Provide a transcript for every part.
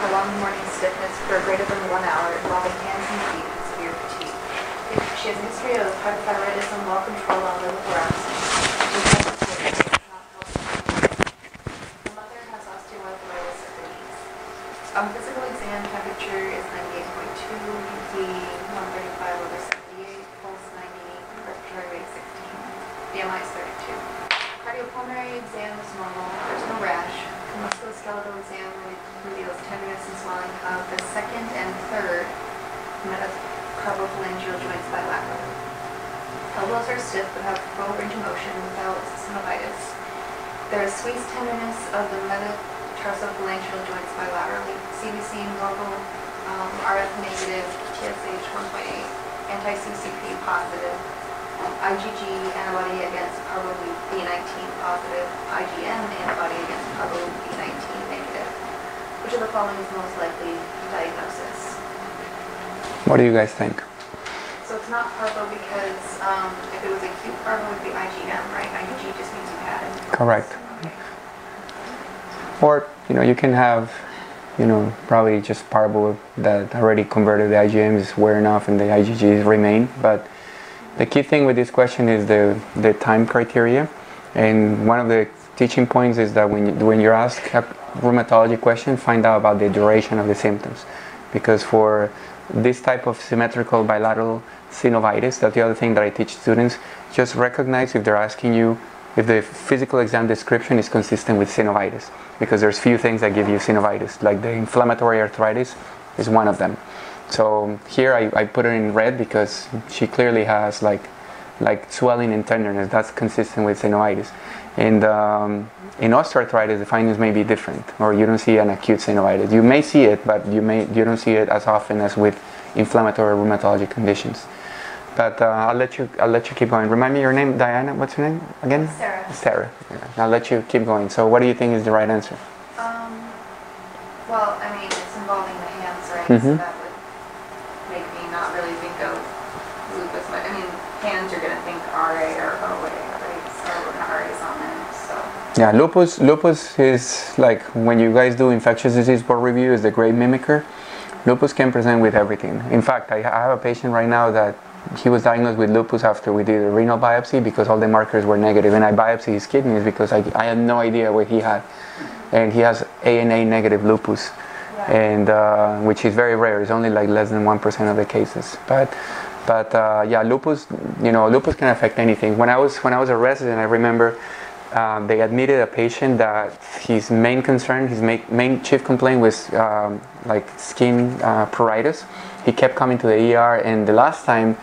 prolonged morning stiffness for greater than one hour involving hands and feet and severe fatigue. She has a history of hypothyroidism, well controlled on levothyroxine. The mother has osteoarthritis of the knees. On physical exam, temperature is 98.2, BP 135 over 78, pulse 90, respiratory rate 16, BMI is 32. Cardiopulmonary exam is normal, there's no rash. Musculoskeletal exam reveals tenderness and swelling of the second and third metacarpophalangeal joints bilaterally. Elbows are stiff but have full range of motion without synovitis. There is squeeze tenderness of the metatarsophalangeal joints bilaterally. CBC normal, um, RF negative, TSH 1.8, anti-CCP positive, IgG antibody against parvovirus B19 positive, IgM antibody against parvovirus B19 negative. Which of the following is the most likely diagnosis? What do you guys think? So it's not parvo because um, if it was acute parvo, it would be IgM, right? IgG just means you had it. Correct. Or, you know, you can have, you know, probably just parvo that already converted the IgM is wearing off and the IgGs remain. But the key thing with this question is the, the time criteria. And one of the teaching points is that when, you, when you're asked a rheumatology question, find out about the duration of the symptoms. Because for this type of symmetrical bilateral synovitis, that's the other thing that I teach students, just recognize if they're asking you if the physical exam description is consistent with synovitis. Because there's few things that give you synovitis, like the inflammatory arthritis is one of them. So here I, I put her in red because she clearly has like like swelling and tenderness. That's consistent with synovitis. And um, in osteoarthritis, the findings may be different, or you don't see an acute synovitis. You may see it, but you may you don't see it as often as with inflammatory rheumatology conditions. But uh, I'll let you I'll let you keep going. Remind me your name, Diana. What's your name again? Sarah. Sarah. Yeah. I'll let you keep going. So, what do you think is the right answer? Um, well, I mean, it's involving the hands, right? Mm-hmm. So that would make me not really think of lupus. But I mean, hands, you're going to think RA or OA, right? So we're going to RAs on them. So Yeah, lupus lupus is like when you guys do infectious disease board review is the great mimicker. Lupus can present with everything. In fact, I, have a patient right now that he was diagnosed with lupus after we did a renal biopsy because all the markers were negative, and I biopsied his kidneys because I, I had no idea what he had, and he has ANA negative lupus, and uh, which is very rare. It's only like less than one percent of the cases, but. But uh, yeah, lupus, you know, lupus can affect anything. When I was when I was a resident, I remember um, they admitted a patient that his main concern, his main, main chief complaint was um, like skin uh, pruritus. He kept coming to the ER, and the last time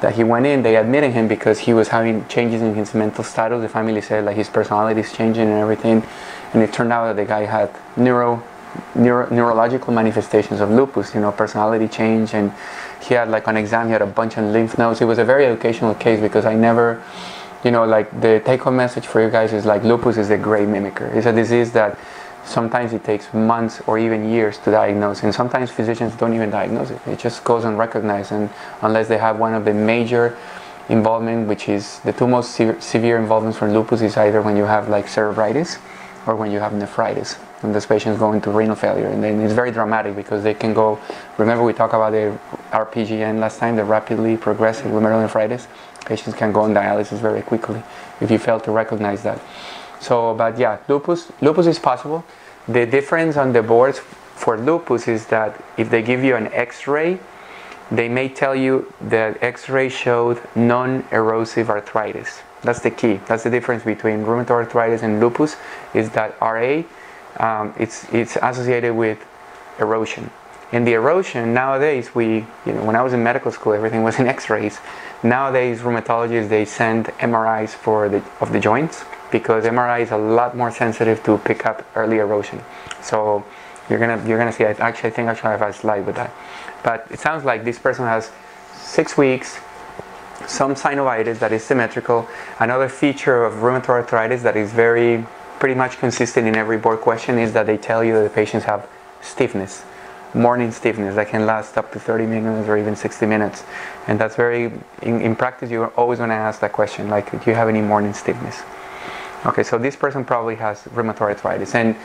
that he went in, they admitted him because he was having changes in his mental status. The family said like his personality is changing and everything, and it turned out that the guy had neuro, neuro neurological manifestations of lupus. You know, personality change, and he had like on exam he had a bunch of lymph nodes. It was a very educational case because I never you know, like the take-home message for you guys is like lupus is a great mimicker. It's a disease that sometimes it takes months or even years to diagnose, and sometimes physicians don't even diagnose it. It just goes unrecognized, and unless they have one of the major involvement, which is the two most se- severe involvements for lupus, is either when you have like cerebritis or when you have nephritis, and those patients go into renal failure, and then it's very dramatic because they can go. Remember we talked about the RPGN last time, the rapidly progressive glomerulonephritis. Patients can go on dialysis very quickly if you fail to recognize that. So, but yeah, lupus, lupus is possible. The difference on the boards for lupus is that if they give you an X-ray, they may tell you that X-ray showed non-erosive arthritis. That's the key. That's the difference between rheumatoid arthritis and lupus. Is that RA? Um, it's it's associated with erosion. And the erosion nowadays, we you know when I was in medical school, everything was in X-rays. Nowadays, rheumatologists they send MRIs for the of the joints because MRI is a lot more sensitive to pick up early erosion. So you're gonna you're gonna see. I actually I think actually I have a slide with that. But it sounds like this person has six weeks, some synovitis that is symmetrical. Another feature of rheumatoid arthritis that is very pretty much consistent in every board question is that they tell you that the patients have stiffness, morning stiffness that can last up to 30 minutes or even 60 minutes. And that's very, in, in practice, you're always going to ask that question, like, do you have any morning stiffness? Okay, so this person probably has rheumatoid arthritis, and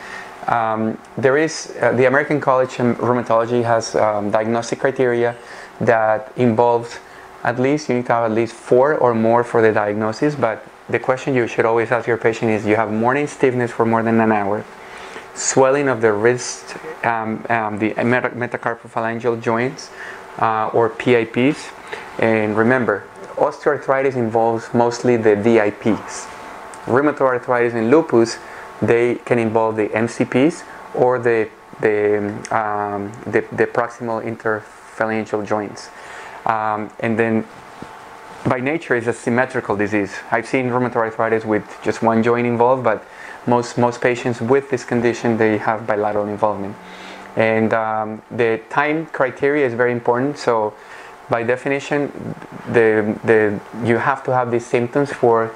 um, there is uh, the American College of Rheumatology has um, diagnostic criteria that involves at least you need to have at least four or more for the diagnosis. But the question you should always ask your patient is: You have morning stiffness for more than an hour, swelling of the wrist, um, um the metacarpophalangeal joints, uh, or PIPs, and remember, osteoarthritis involves mostly the DIPs rheumatoid arthritis and lupus, they can involve the MCPs or the the, um, the, the, proximal interphalangeal joints. Um, and then by nature it's a symmetrical disease. I've seen rheumatoid arthritis with just one joint involved, but most, most patients with this condition, they have bilateral involvement. And um, the time criteria is very important. So by definition, the, the, you have to have these symptoms for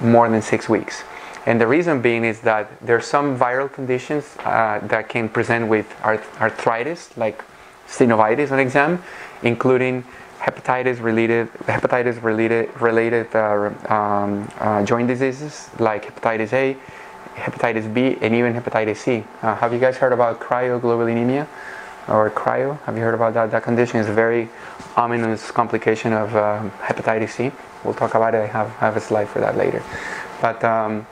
more than six weeks. And the reason being is that there are some viral conditions uh, that can present with arth- arthritis, like synovitis, an exam, including hepatitis related hepatitis related related uh, um, uh, joint diseases like hepatitis A, hepatitis B, and even hepatitis C. Uh, have you guys heard about cryoglobulinemia or cryo? Have you heard about that? That condition is a very ominous complication of uh, hepatitis C. We'll talk about it. I have, have a slide for that later. But um,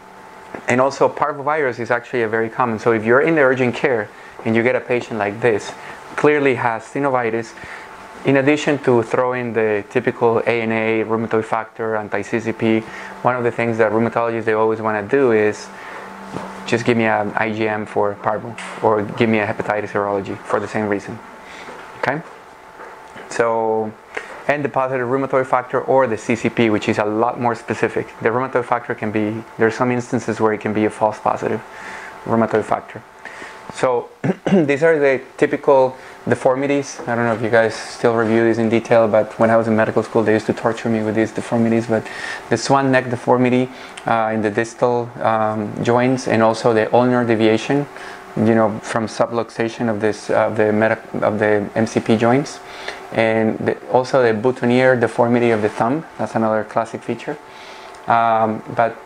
and also parvovirus is actually a very common. So if you're in the urgent care and you get a patient like this, clearly has synovitis, in addition to throwing the typical ANA, rheumatoid factor, anti-CCP, one of the things that rheumatologists they always want to do is just give me an IgM for parvo or give me a hepatitis serology for the same reason. Okay? So and the positive rheumatoid factor or the CCP, which is a lot more specific. The rheumatoid factor can be, there are some instances where it can be a false positive rheumatoid factor. So these are the typical deformities. I don't know if you guys still review these in detail, but when I was in medical school, they used to torture me with these deformities. But the swan neck deformity uh, in the distal um, joints, and also the ulnar deviation, you know, from subluxation of this uh, the of the MCP joints and the, also the boutonniere deformity of the thumb. That's another classic feature. Um, but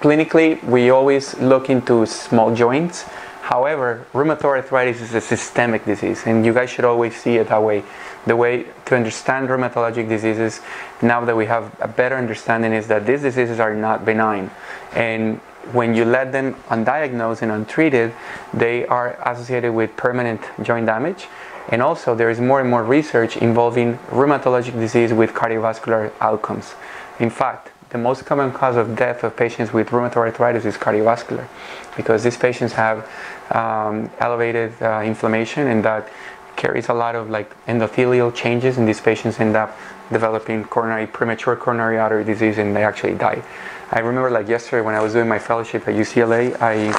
clinically, we always look into small joints. However, rheumatoid arthritis is a systemic disease, and you guys should always see it that way. The way to understand rheumatologic diseases, now that we have a better understanding, is that these diseases are not benign. And when you let them undiagnosed and untreated, they are associated with permanent joint damage and also, there is more and more research involving rheumatologic disease with cardiovascular outcomes. In fact, the most common cause of death of patients with rheumatoid arthritis is cardiovascular because these patients have um, elevated uh, inflammation and that carries a lot of like endothelial changes and these patients end up developing coronary premature coronary artery disease and they actually die. I remember like yesterday when I was doing my fellowship at UCLA, I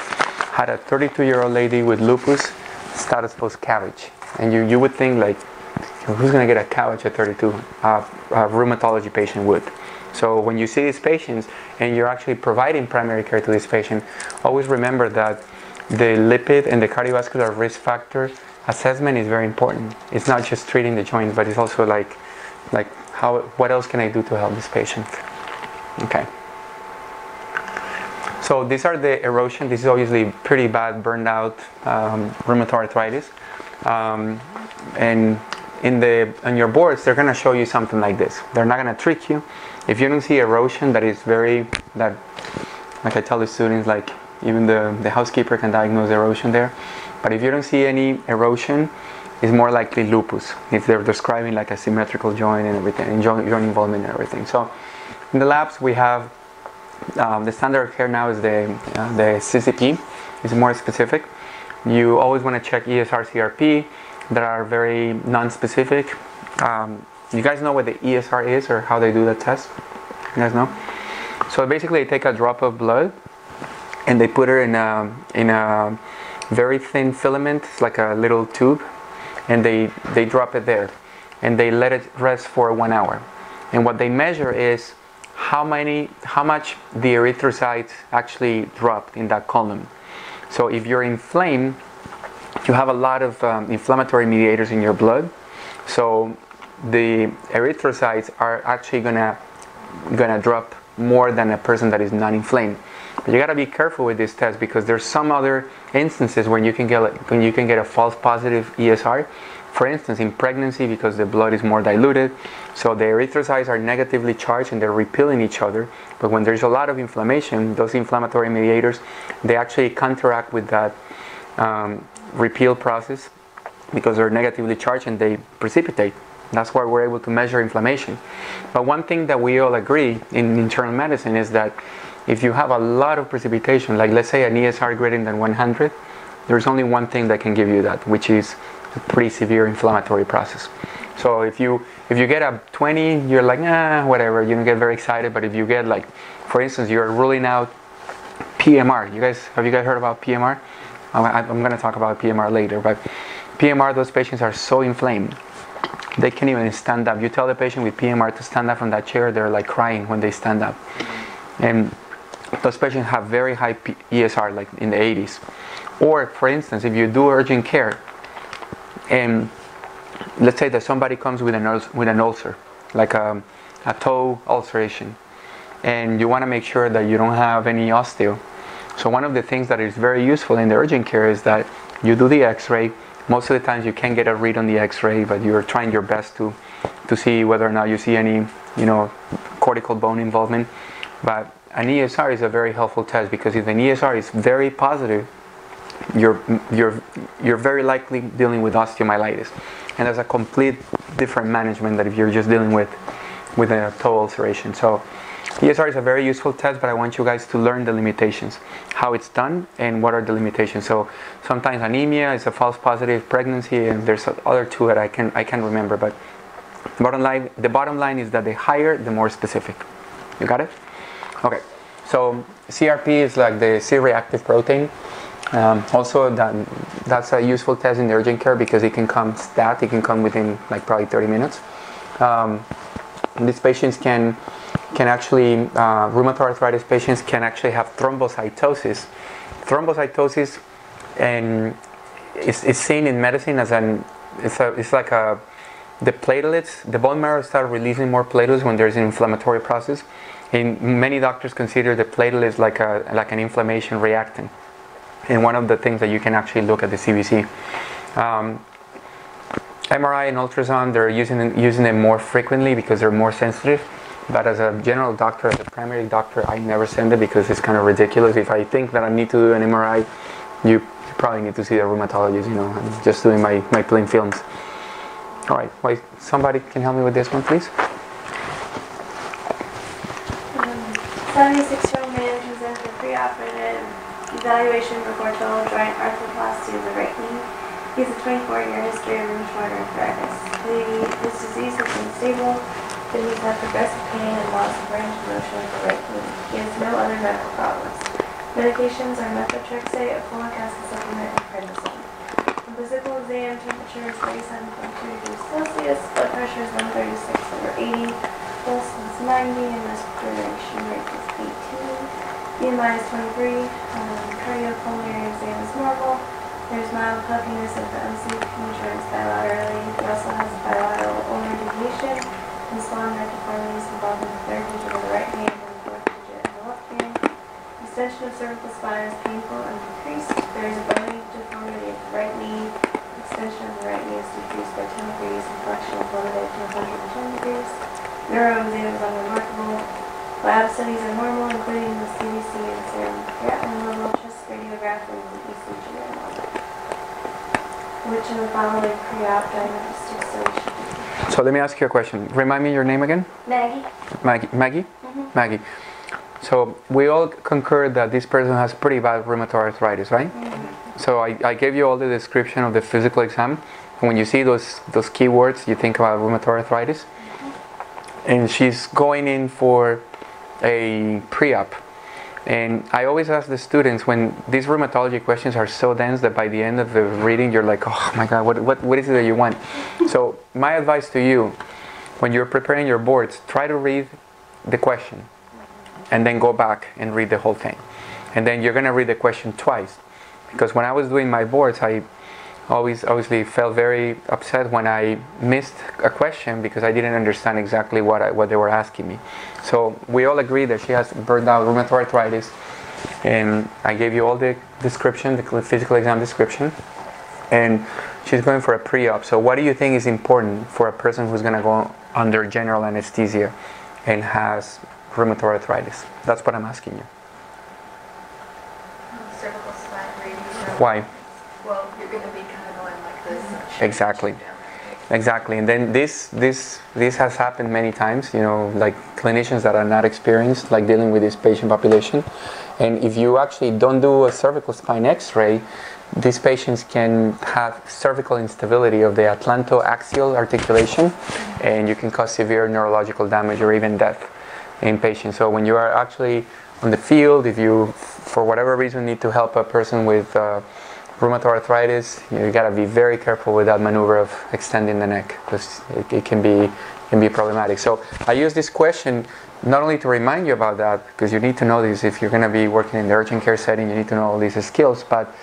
had a 32 year old lady with lupus status post CABG and you, you would think like, who's going to get a CABG at 32? Uh, a rheumatology patient would. So when you see these patients and you're actually providing primary care to this patient, always remember that the lipid and the cardiovascular risk factor assessment is very important. It's not just treating the joints, but it's also like, like how, what else can I do to help this patient? Okay. So these are the erosion. This is obviously pretty bad burned out um, rheumatoid arthritis. Um, and in the on your boards, they're going to show you something like this. They're not going to trick you. If you don't see erosion that is very that, like I tell the students, like even the the housekeeper can diagnose erosion there. But if you don't see any erosion, it's more likely lupus. If they're describing like a symmetrical joint and everything, and joint, joint involvement and everything. So in the labs we have um, the standard of care now is the uh, the CCP. It's more specific. You always want to check ESR CRP that are very non-specific. Um, you guys know what the ESR is or how they do the test? You guys know? So basically, they take a drop of blood and they put it in a in a very thin filament, it's like a little tube, and they they drop it there, and they let it rest for one hour. And what they measure is how many how much the erythrocytes actually dropped in that column. So if you're inflamed, you have a lot of um, inflammatory mediators in your blood. So the erythrocytes are actually gonna gonna drop more than a person that is not inflamed. But you got to be careful with this test because there's some other instances when you can get when you can get a false positive ESR. For instance, in pregnancy, because the blood is more diluted, so the erythrocytes are negatively charged and they're repelling each other. But when there's a lot of inflammation, those inflammatory mediators, they actually counteract with that um, repeal process because they're negatively charged and they precipitate. That's why we're able to measure inflammation. But one thing that we all agree in internal medicine is that if you have a lot of precipitation, like let's say an ESR greater than 100, there's only one thing that can give you that, which is a pretty severe inflammatory process. So if you if you get a 20, you're like, ah, whatever. You don't get very excited. But if you get like, for instance, you're ruling out PMR. You guys have you guys heard about PMR? I'm, I'm going to talk about PMR later. But PMR, those patients are so inflamed, they can't even stand up. You tell the patient with PMR to stand up from that chair, they're like crying when they stand up. And those patients have very high ESR, like in the 80s. Or, for instance, if you do urgent care, and let's say that somebody comes with an, with an ulcer, like a, a toe ulceration, and you want to make sure that you don't have any osteo. So one of the things that is very useful in the urgent care is that you do the x-ray. Most of the times you can't get a read on the x-ray, but you're trying your best to, to see whether or not you see any, you know, cortical bone involvement. But an ESR is a very helpful test because if an ESR is very positive, you're, you're, you're very likely dealing with osteomyelitis. And that's a complete different management than if you're just dealing with, with a toe ulceration. So ESR is a very useful test, but I want you guys to learn the limitations, how it's done, and what are the limitations. So sometimes anemia is a false positive pregnancy, and there's other two that I can I can remember. But bottom line, the bottom line is that the higher, the more specific. You got it? Okay. So CRP is like the C-reactive protein. Um, also, that, that's a useful test in the urgent care because it can come stat. It can come within like probably 30 minutes. Um, these patients can can actually uh, rheumatoid arthritis patients can actually have thrombocytosis. Thrombocytosis and is, is seen in medicine as an it's, a, it's like a the platelets the bone marrow start releasing more platelets when there's an inflammatory process. And many doctors consider the platelets like a like an inflammation reactant and one of the things that you can actually look at the CBC. Um, MRI and ultrasound, they're using, using them more frequently because they're more sensitive. But as a general doctor, as a primary doctor, I never send it because it's kind of ridiculous. If I think that I need to do an MRI, you probably need to see a rheumatologist, you know, I'm just doing my, my plain films. All right, wait, somebody can help me with this one, please? Um, 76 year old man presented preoperative evaluation before total joint arthroplasty of the right knee. He has a 24-year history of rheumatoid arthritis. The, this disease has been stable, he's had progressive pain and loss of range of motion of the right knee. He has no other medical problems. Medications are methotrexate, folic acid supplement, and prednisone. On physical exam, temperature is 37.2 degrees Celsius, blood pressure is 136 over 80, pulse is 90, and respiration rate is 18. BMI is 23, um, cardiopulmonary exam is normal. There's mild puffiness of the MCP joints bilaterally. He also has bilateral ulnar deviation and swan neck deformities involving the third digit of the right hand and the fourth digit of the left hand. Extension of cervical spine is painful and decreased. There is a bony deformity of the right knee. Extension of the right knee is decreased by 10 degrees and flexion is limited to 110 degrees. Neuro exam is unremarkable. Lab studies are normal, including the CBC and serum creatinine level, chest radiograph, and the ECG normal. Which of the following pre-op diagnostic studies So let me ask you a question. Remind me your name again? Maggie? Maggie. Maggie? Mhm. Maggie. So we all concur that this person has pretty bad rheumatoid arthritis, right? So I, I gave you all the description of the physical exam. And when you see those those keywords, you think about rheumatoid arthritis. And she's going in for a pre-op. And I always ask the students when these rheumatology questions are so dense that by the end of the reading you're like, oh my god, what, what, what is it that you want? So my advice to you, when you're preparing your boards, try to read the question and then go back and read the whole thing. And then you're gonna read the question twice. Because when I was doing my boards, I always obviously felt very upset when I missed a question because I didn't understand exactly what I, what they were asking me. So we all agree that she has burned out rheumatoid arthritis. And I gave you all the description, the physical exam description. And she's going for a pre-op. So what do you think is important for a person who's going to go under general anesthesia and has rheumatoid arthritis? That's what I'm asking you. Cervical spine radius. Why? Well, you're gonna be kind of going like this. and shake Exactly. Exactly, and then this this this has happened many times. You know, like clinicians that are not experienced, like dealing with this patient population, and if you actually don't do a cervical spine X-ray, these patients can have cervical instability of the atlantoaxial articulation, and you can cause severe neurological damage or even death in patients. So when you are actually on the field, if you, for whatever reason, need to help a person with uh, rheumatoid arthritis, you gotta be very careful with that maneuver of extending the neck because it, it can be can be problematic. So I use this question not only to remind you about that because you need to know this if you're gonna be working in the urgent care setting, you need to know all these skills, but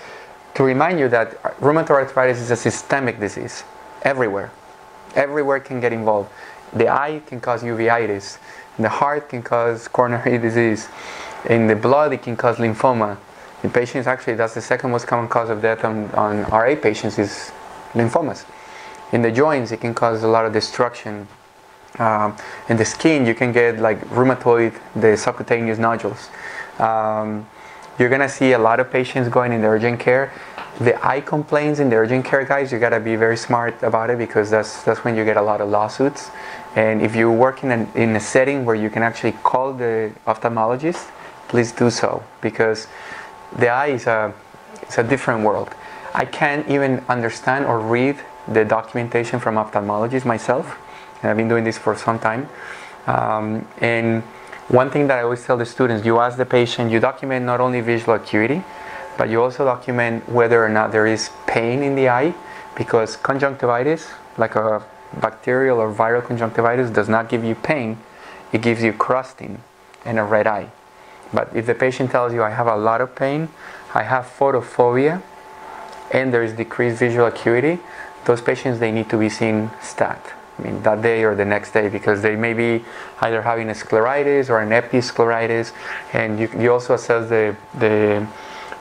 to remind you that rheumatoid arthritis is a systemic disease everywhere. Everywhere can get involved. The eye can cause uveitis. The heart can cause coronary disease. In the blood, it can cause lymphoma. In patients, actually, that's the second most common cause of death on, on RA patients is lymphomas. In the joints, it can cause a lot of destruction. Um, in the skin, you can get like rheumatoid, the subcutaneous nodules. Um, you're gonna see a lot of patients going in the urgent care. The eye complaints in the urgent care, guys, you gotta be very smart about it because that's that's when you get a lot of lawsuits. And if you work in a, in a setting where you can actually call the ophthalmologist, please do so because the eye is a it's a different world. I can't even understand or read the documentation from ophthalmologists myself. And I've been doing this for some time. Um, and one thing that I always tell the students, you ask the patient, you document not only visual acuity, but you also document whether or not there is pain in the eye, because conjunctivitis, like a bacterial or viral conjunctivitis, does not give you pain, it gives you crusting and a red eye. But if the patient tells you, I have a lot of pain, I have photophobia, and there is decreased visual acuity, those patients they need to be seen stat. I mean that day or the next day because they may be either having a scleritis or an episcleritis, and you, you also assess the the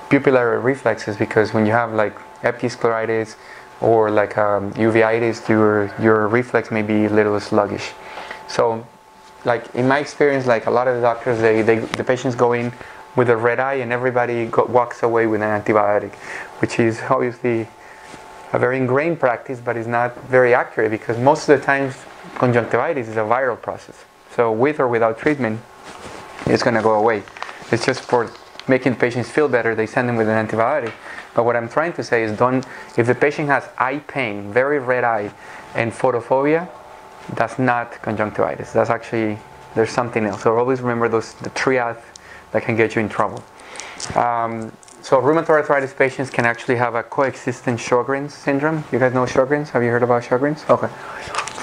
pupillary reflexes because when you have like episcleritis or like um, uveitis, your your reflex may be a little sluggish. So, like in my experience, like a lot of the doctors, they, they the patients go in with a red eye and everybody go, walks away with an antibiotic, which is obviously a very ingrained practice, but it's not very accurate because most of the times conjunctivitis is a viral process. So with or without treatment, it's going to go away. It's just for making patients feel better, they send them with an antibiotic. But what I'm trying to say is don't, if the patient has eye pain, very red eye, and photophobia, that's not conjunctivitis. That's actually, there's something else. So always remember those, the triad that can get you in trouble. Um, so rheumatoid arthritis patients can actually have a coexistent Sjogren's syndrome. You guys know Sjogren's? Have you heard about Sjogren's? Okay.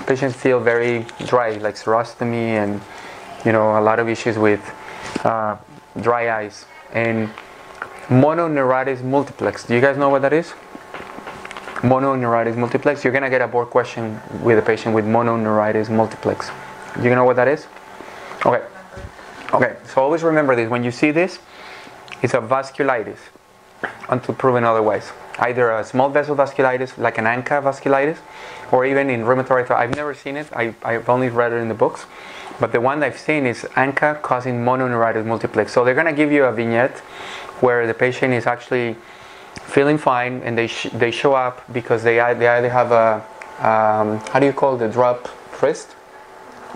Patients feel very dry, like xerostomy and you know a lot of issues with uh, dry eyes and mononeuritis multiplex. Do you guys know what that is? Mononeuritis multiplex. You're gonna get a board question with a patient with mononeuritis multiplex. Do you know what that is? Okay. Okay. So always remember this. When you see this, it's a vasculitis until proven otherwise. Either a small vessel vasculitis, like an ANCA vasculitis, or even in rheumatoid arthritis. I've never seen it, I, I've only read it in the books. But the one I've seen is ANCA causing mononeuritis multiplex. So they're going to give you a vignette where the patient is actually feeling fine and they, sh- they show up because they, they either have a, um, how do you call the drop wrist?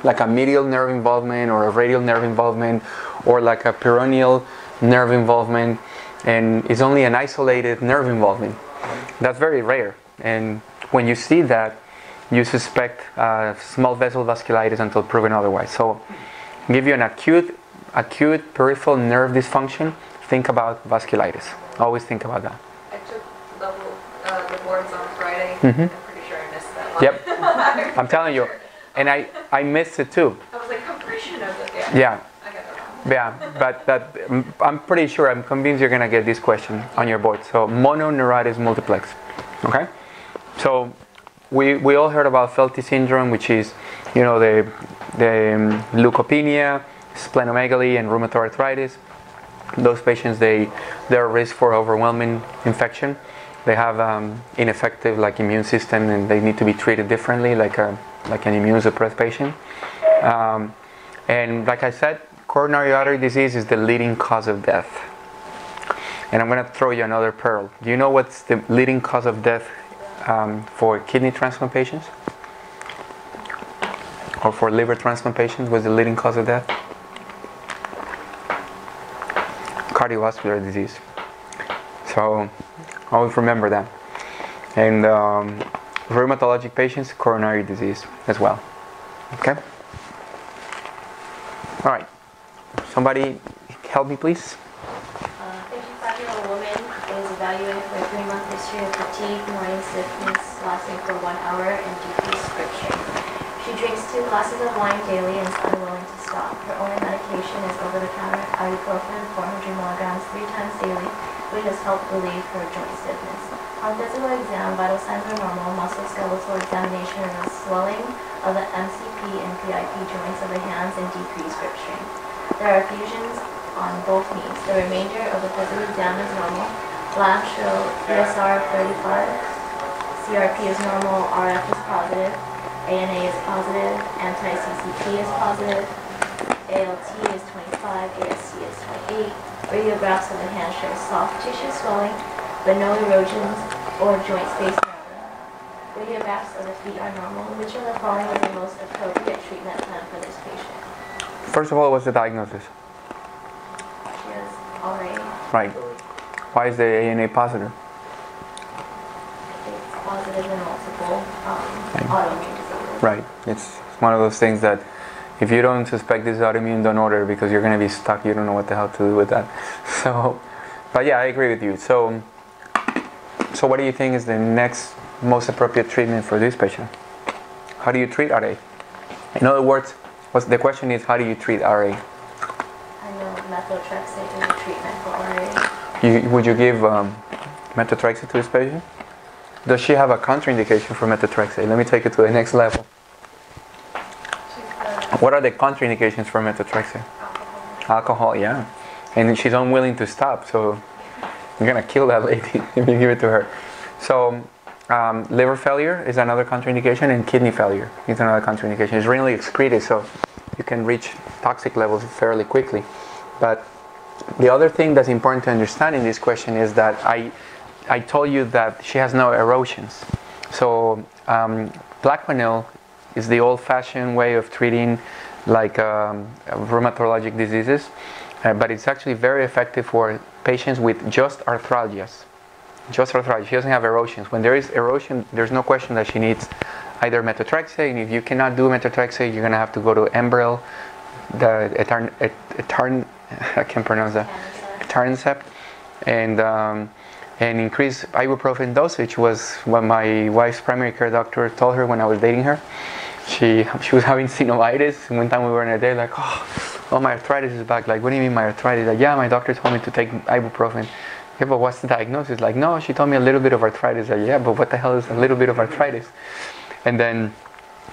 Like a medial nerve involvement or a radial nerve involvement or like a peroneal nerve involvement and it's only an isolated nerve involvement. That's very rare. And when you see that, you suspect uh, small vessel vasculitis until proven otherwise. So, give you an acute, acute peripheral nerve dysfunction. Think about vasculitis. Always think about that. I took level, uh, the boards Mhm. I'm pretty sure I missed that one. Yep. I'm telling you, and I I missed it too. I was like, I'm pretty sure I know this. Yeah. Yeah. I got that wrong. Yeah, but that I'm pretty sure, I'm convinced you're gonna get this question on your board. So mononeuritis multiplex, okay? So we, we all heard about Felty syndrome, which is, you know, the the um, leukopenia, splenomegaly, and rheumatoid arthritis. those patients they they're at risk for overwhelming infection. They have um, ineffective like immune system and they need to be treated differently, like a like an immunosuppressed patient. Um, and like I said, coronary artery disease is the leading cause of death. And I'm to throw you another pearl. Do you know what's the leading cause of death um, for kidney transplant patients? Or for liver transplant patients? What's the leading cause of death? Cardiovascular disease. So always remember that. And um, rheumatologic patients, coronary disease as well. Okay? All right. Somebody help me, please. A 55-year-old woman is evaluated for a three-month history of fatigue, morning stiffness lasting for one hour, and decreased strength. She drinks two glasses of wine daily and is unwilling to stop. Her only medication is over-the-counter ibuprofen, 400 milligrams, three times daily, which has helped relieve her joint stiffness. On physical exam, vital signs are normal. Musculoskeletal examination reveals swelling of the MCP and PIP joints of the hands and decreased grip strength. There are effusions on both knees. The remainder of the physical exam is normal. Labs show ESR 35, CRP is normal, RF is positive, ANA is positive, anti-CCP is positive, ALT is 25, AST is 28. Radiographs of the hand show soft tissue swelling, but no erosions or joint space narrowing. Radiographs of the feet are normal. Which of the following is the most appropriate treatment plan for this patient? First of all, what's the diagnosis? She has already Right. Why is the ANA positive? it's positive in multiple um, autoimmune diseases. Right. It's one of those things that if you don't suspect this is autoimmune, don't order because you're going to be stuck. You don't know what the hell to do with that. So, but yeah, I agree with you. So, so what do you think is the next most appropriate treatment for this patient? How do you treat RA? In other words, what's the question is how do you treat RA? I know methotrexate is a treatment for RA. You, would you give um, methotrexate to this patient? Does she have a contraindication for methotrexate? Let me take it to the next level. What are the contraindications for methotrexate? Alcohol, yeah. And she's unwilling to stop, so you're gonna kill that lady if you give it to her. So, um, liver failure is another contraindication, and kidney failure is another contraindication. It's renally excreted, so you can reach toxic levels fairly quickly. But the other thing that's important to understand in this question is that I, I told you that she has no erosions. So um, Plaquenil is the old-fashioned way of treating like um, rheumatologic diseases, uh, but it's actually very effective for patients with just arthralgias. Just arthralgia. She doesn't have erosions. When there is erosion, there's no question that she needs either methotrexate, and if you cannot do methotrexate, you're gonna have to go to Enbrel, the etarn, et, etarn, I can't pronounce that, etanercept, and um, and increase ibuprofen dosage was what my wife's primary care doctor told her when I was dating her. She she was having synovitis. and One time we were in a day like, oh, oh, my arthritis is back. Like, what do you mean my arthritis? Like, yeah, my doctor told me to take ibuprofen. Yeah, but what's the diagnosis? Like, no, she told me a little bit of arthritis. Like, yeah, but what the hell is a little bit of arthritis? And then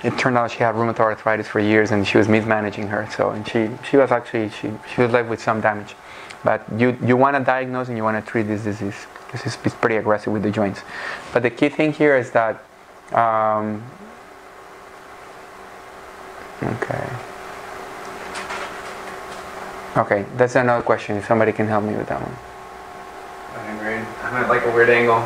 it turned out she had rheumatoid arthritis for years, and she was mismanaging her. So, and she she was actually she she was left with some damage. But you you want to diagnose and you want to treat this disease. This is it's pretty aggressive with the joints. But the key thing here is that. Um, okay. Okay, that's another question. If somebody can help me with that one. Agreed. I'm at like a weird angle.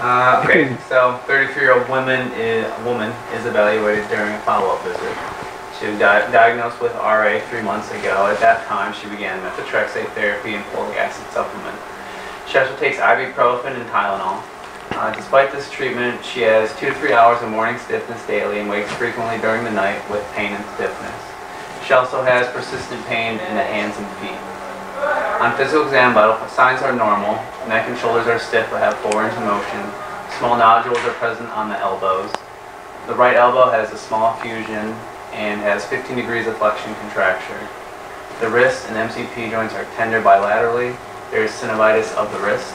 Uh, okay, so 33-year-old woman is, woman is evaluated during a follow-up visit. She was di- diagnosed with RA three months ago. At that time, she began methotrexate therapy and folic acid supplement. She also takes ibuprofen and Tylenol. Uh, despite this treatment, she has two to three hours of morning stiffness daily and wakes frequently during the night with pain and stiffness. She also has persistent pain in the hands and feet. On physical exam, vital signs are normal. Neck and shoulders are stiff but have of motion. Small nodules are present on the elbows. The right elbow has a small effusion and has 15 degrees of flexion contracture. The wrist and MCP joints are tender bilaterally. There is synovitis of the wrists.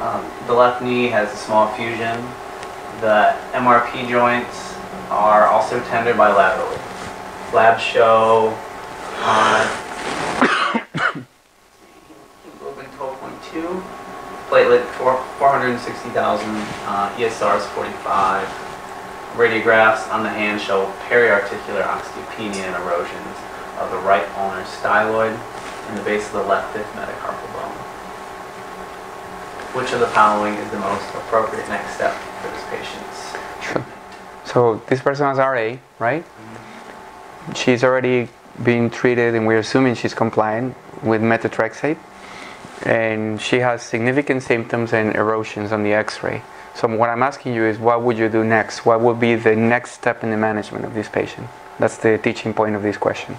Um, the left knee has a small effusion. The MRP joints are also tender bilaterally. Labs show uh, platelet four- 460,000, uh, ESR is 45. Radiographs on the hand show periarticular osteopenia and erosions of the right ulnar styloid and the base of the left fifth metacarpal bone. Which of the following is the most appropriate next step for this patient's Sure. So this person has RA, right? Mm-hmm. She's already being treated, and we're assuming she's compliant with methotrexate, and she has significant symptoms and erosions on the X-ray. So what I'm asking you is, what would you do next? What would be the next step in the management of this patient? That's the teaching point of this question.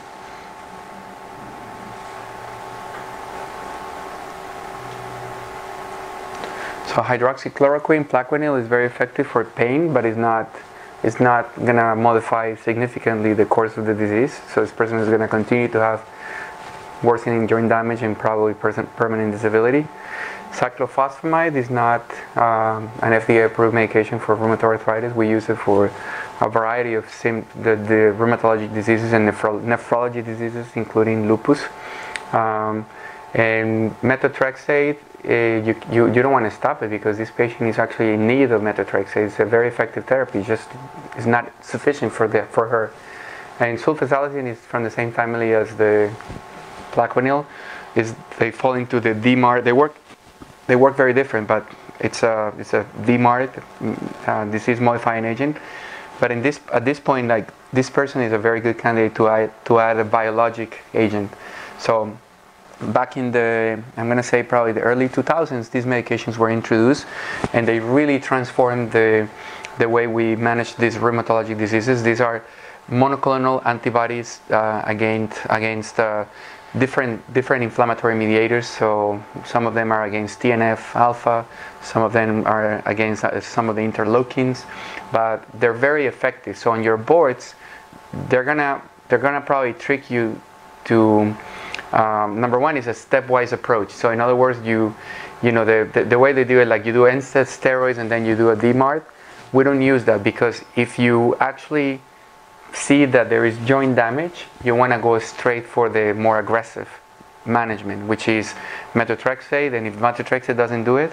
So hydroxychloroquine, Plaquenil is very effective for pain, but it's not it's not gonna modify significantly the course of the disease. So this person is gonna continue to have worsening joint damage and probably permanent disability. Cyclophosphamide is not um, an FDA-approved medication for rheumatoid arthritis. We use it for a variety of the, the rheumatologic diseases and nephro- nephrology diseases, including lupus. Um, and methotrexate, uh, you, you, you don't want to stop it because this patient is actually in need of methotrexate. It's a very effective therapy, just it's not sufficient for, the, for her. And sulfasalazine is from the same family as the Plaquenil. Is they fall into the DMARD. They work they work very different, but it's a it's a DMARD uh, disease modifying agent. But in this at this point, like this person is a very good candidate to add to add a biologic agent. So back in the I'm gonna say probably the early 2000s, these medications were introduced, and they really transformed the the way we manage these rheumatologic diseases. These are monoclonal antibodies uh, against against uh, different different inflammatory mediators. So some of them are against TNF alpha, some of them are against uh, some of the interleukins, but they're very effective. So on your boards, they're gonna they're gonna probably trick you to um, number one is a stepwise approach. So in other words, you you know the, the, the way they do it, like you do NSAID steroids and then you do a DMARD. We don't use that because if you actually see that there is joint damage, you want to go straight for the more aggressive management, which is methotrexate. And if methotrexate doesn't do it,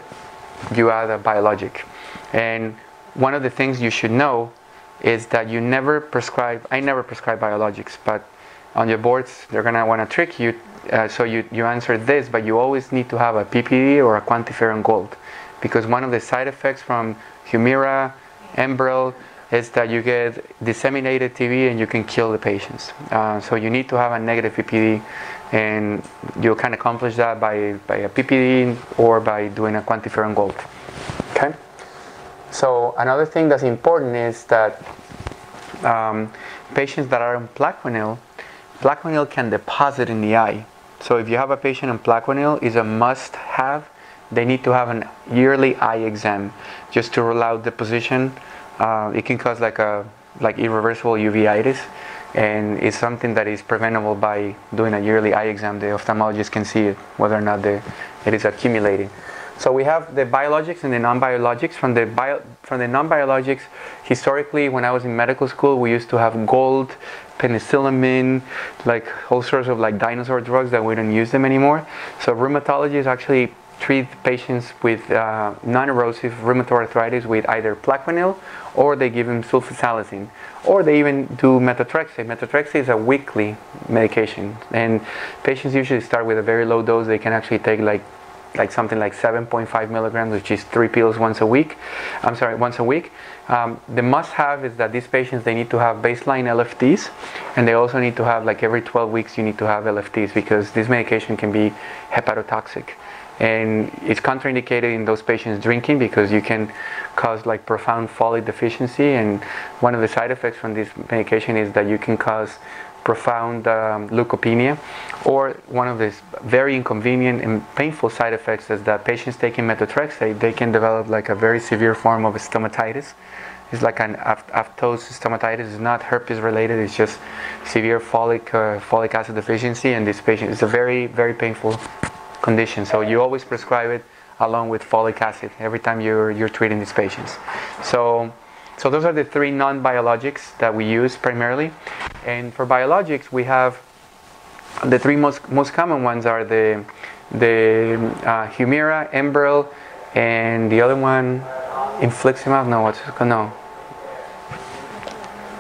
you add a biologic. And one of the things you should know is that you never prescribe, I never prescribe biologics, but on your boards, they're going to want to trick you. Uh, so you, you answer this, but you always need to have a PPD or a quantiferon gold. Because one of the side effects from Humira, Enbrel, is that you get disseminated TB and you can kill the patients. Uh, so you need to have a negative PPD, and you can accomplish that by, by a PPD or by doing a quantiferon gold. Okay. So another thing that's important is that um, patients that are on Plaquenil, Plaquenil can deposit in the eye. So if you have a patient on Plaquenil, is a must-have. They need to have an yearly eye exam just to rule out deposition. Uh, it can cause like a like irreversible uveitis, and it's something that is preventable by doing a yearly eye exam. The ophthalmologist can see it whether or not the, it is accumulating. So we have the biologics and the non-biologics. From the bio, from the non-biologics, historically, when I was in medical school, we used to have gold, penicillamine, like all sorts of like dinosaur drugs that we don't use them anymore. So rheumatologists actually treat patients with uh, non-erosive rheumatoid arthritis with either Plaquenil or they give them sulfasalazine or they even do methotrexate. Methotrexate is a weekly medication and patients usually start with a very low dose. They can actually take like like something like 7.5 milligrams, which is three pills once a week. I'm sorry, once a week. Um, the must-have is that these patients they need to have baseline LFTs, and they also need to have like every 12 weeks you need to have LFTs because this medication can be hepatotoxic, and it's contraindicated in those patients drinking because you can cause like profound folate deficiency, and one of the side effects from this medication is that you can cause profound um, leukopenia, or one of these very inconvenient and painful side effects is that patients taking methotrexate, they can develop like a very severe form of stomatitis. It's like an aphthous stomatitis. It's not herpes related. It's just severe folic uh, folic acid deficiency, and this patient it's a very very painful condition. So you always prescribe it along with folic acid every time you're you're treating these patients. So. So those are the three non-biologics that we use primarily. And for biologics, we have the three most most common ones are the the uh, Humira, Enbrel, and the other one, infliximab. No, what's? No.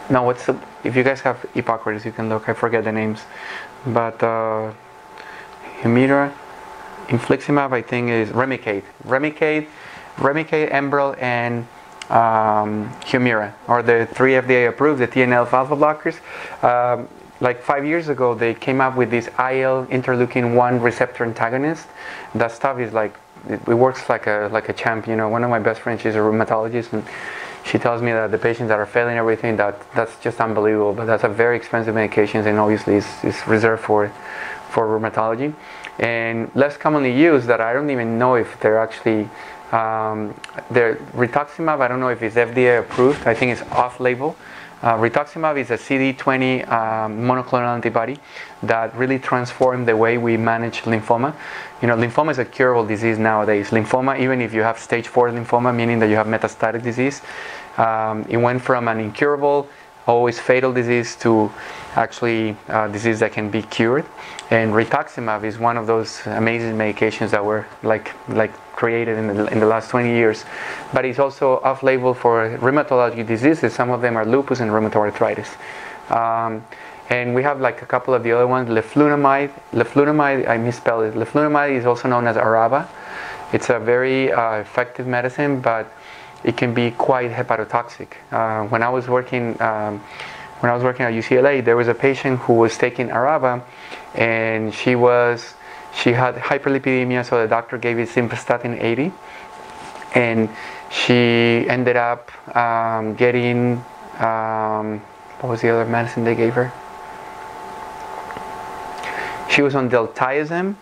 No, what's the, if you guys have Hippocrates, you can look. I forget the names, but uh, Humira, infliximab, I think is Remicade. Remicade, Remicade, Enbrel, and um, Humira or the three FDA approved, the TNF alpha blockers. Um, like five years ago, they came up with this IL interleukin 1 receptor antagonist. That stuff is like, it, it works like a, like a champ. You know, one of my best friends, she's a rheumatologist, and she tells me that the patients that are failing everything, that that's just unbelievable. But that's a very expensive medication, and obviously it's, it's reserved for, for rheumatology. And less commonly used, that I don't even know if they're actually um, the rituximab, I don't know if it's FDA approved. I think it's off-label. Uh, rituximab is a CD20 um, monoclonal antibody that really transformed the way we manage lymphoma. You know, lymphoma is a curable disease nowadays. Lymphoma, even if you have stage 4 lymphoma, meaning that you have metastatic disease, um, it went from an incurable, always fatal disease to actually a disease that can be cured. And rituximab is one of those amazing medications that were like like created in the, in the last 20 years. But it's also off-label for rheumatologic diseases. Some of them are lupus and rheumatoid arthritis. Um, and we have like a couple of the other ones. Leflunomide. Leflunomide, I misspelled it. Leflunomide is also known as Arava. It's a very uh, effective medicine, but it can be quite hepatotoxic. Uh, when I was working, um, when I was working at UCLA, there was a patient who was taking Arava, and she was she had hyperlipidemia, so the doctor gave her simvastatin 80, and she ended up um, getting um, what was the other medicine they gave her? She was on diltiazem,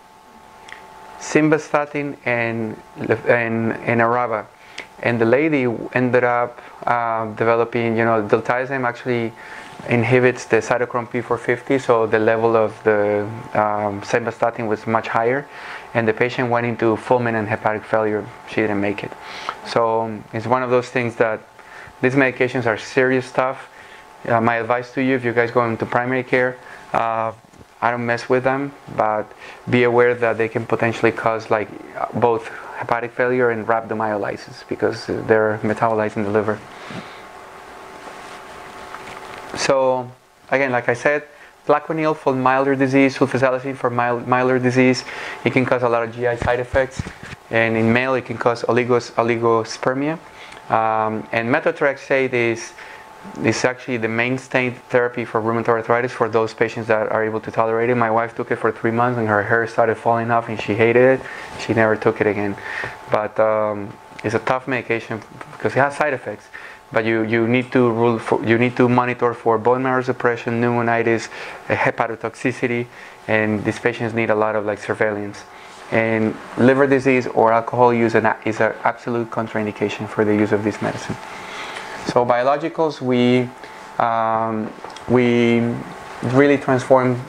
simvastatin, and and and Arava, and the lady ended up uh, developing. You know, diltiazem actually inhibits the cytochrome P450, so the level of the um, simvastatin was much higher, and the patient went into fulminant hepatic failure. She didn't make it. So it's one of those things that these medications are serious stuff. Uh, my advice to you, if you guys go into primary care, uh, I don't mess with them, but be aware that they can potentially cause like both hepatic failure and rhabdomyolysis because they're metabolized in the liver. So again, like I said, Plaquenil for milder disease, sulfasalazine for mild, milder disease. It can cause a lot of GI side effects, and in male it can cause oligos, oligospermia. Um, and methotrexate is is actually the mainstay therapy for rheumatoid arthritis for those patients that are able to tolerate it. My wife took it for three months and her hair started falling off and she hated it. She never took it again. But um, it's a tough medication because it has side effects but you, you need to rule for, you need to monitor for bone marrow suppression, pneumonitis, hepatotoxicity, and these patients need a lot of like surveillance. And liver disease or alcohol use is an absolute contraindication for the use of this medicine. So biologicals, we um, we really transform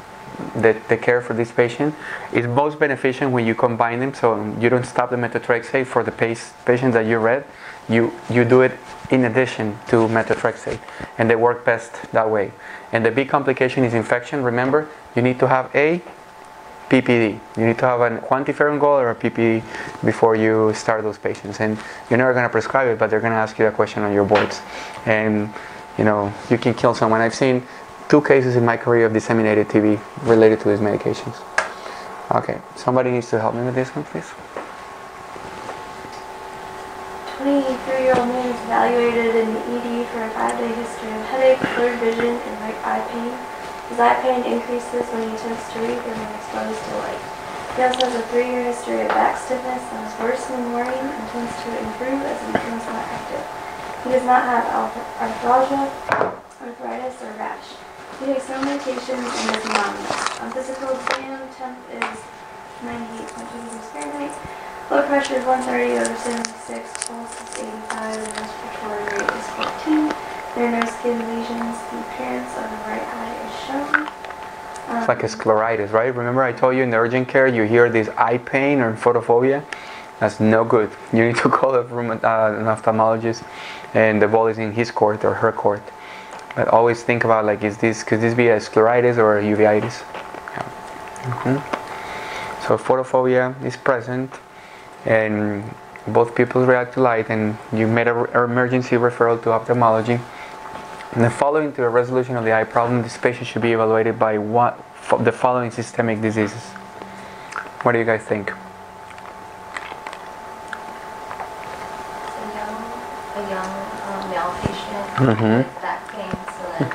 the, the care for this patient. It's most beneficial when you combine them, so you don't stop the methotrexate for the patient that you read. You you do it in addition to methotrexate, and they work best that way. And the big complication is infection. Remember, you need to have a PPD. You need to have a QuantiFERON Gold or a PPD before you start those patients. And you're never going to prescribe it, but they're going to ask you that question on your boards. And you know, you can kill someone. I've seen two cases in my career of disseminated TB related to these medications. Okay, somebody needs to help me with this one, please. 23-year-old man is evaluated in the ED for a five-day history of headache, blurred vision, and right eye pain. Eye pain increases when he attempts to read and when exposed to light. He also has a three-year history of back stiffness that is worse the morning and tends to improve as he becomes more active. He does not have arthralgia, arthritis, or rash. He takes no medications and is anonymous. On physical exam, temp is 98.2 degrees Fahrenheit. Blood pressure is 130 over 76, pulse is 85, and respiratory rate is 14. There are no skin lesions. The appearance of the right eye is shown. It's like a scleritis, right? Remember I told you in the urgent care you hear this eye pain or photophobia? That's no good. You need to call a uh, an ophthalmologist, and the ball is in his court or her court. But always think about like, is this could this be a scleritis or a uveitis? Yeah. Mm -hmm. So photophobia is present and both pupils react to light, and you made an emergency referral to ophthalmology. And then following to a resolution of the eye problem, this patient should be evaluated by what the following systemic diseases. What do you guys think? A young, a young um, male patient Mhm. with back pain, so then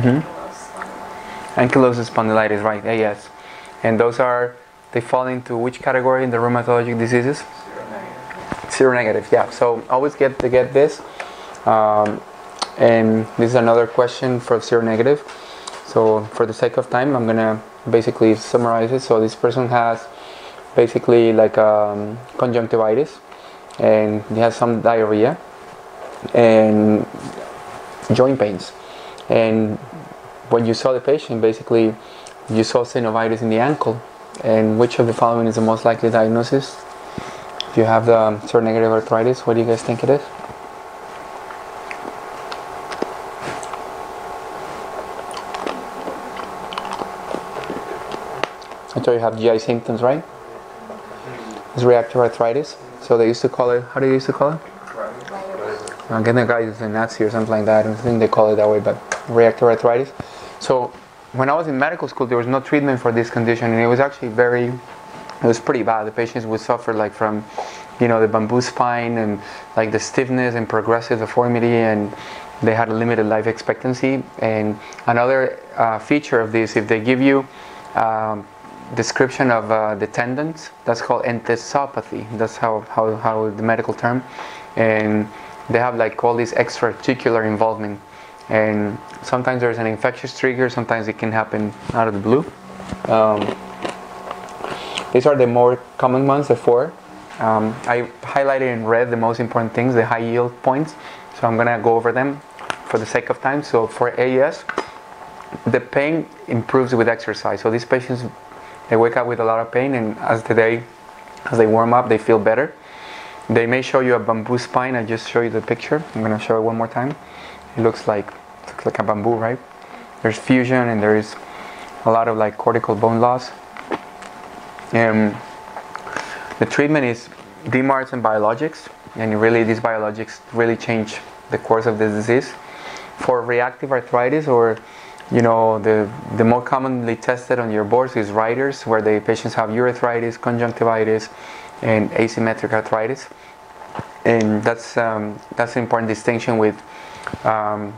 Mhm. spondylitis. Ankylosing spondylitis, right? eh, yes. And those are, they fall into which category in the rheumatologic diseases? Seronegative, yeah. So always get to get this. Um, and this is another question for seronegative. So for the sake of time, I'm gonna basically summarize it. So this person has basically like um, conjunctivitis, and he has some diarrhea and joint pains. And when you saw the patient, basically you saw synovitis in the ankle. And which of the following is the most likely diagnosis? If you have the seronegative arthritis, what do you guys think it is? Told you have GI symptoms, right? It's reactive arthritis. So they used to call it, how do you used to call it? I'm getting who's a Nazi or something like that. I don't think they call it that way, but reactive arthritis. So when I was in medical school, there was no treatment for this condition, and it was actually very, it was pretty bad. The patients would suffer like from, you know, the bamboo spine and like the stiffness and progressive deformity, and they had a limited life expectancy. And another uh, feature of this, if they give you um, description of uh, the tendons, that's called enthesopathy. That's how, how, how the medical term, and they have like all this extra-articular involvement. And sometimes there's an infectious trigger. Sometimes it can happen out of the blue. Um, these are the more common ones the four. Um, i highlighted in red the most important things the high yield points. So i'm to go over them for the sake of time. So for AES the pain improves with exercise. So these patients they wake up with a lot of pain and as the day as they warm up they feel better they may show you a bamboo spine. I just show you the picture. I'm gonna show it one more time. It looks like looks like a bamboo, right? There's fusion and there is a lot of like cortical bone loss. And the treatment is DMARDs and biologics, and really these biologics really change the course of the disease. For reactive arthritis or you know the the more commonly tested on your boards is Reiter's where the patients have urethritis, conjunctivitis, and asymmetric arthritis. And that's um, that's an important distinction with um,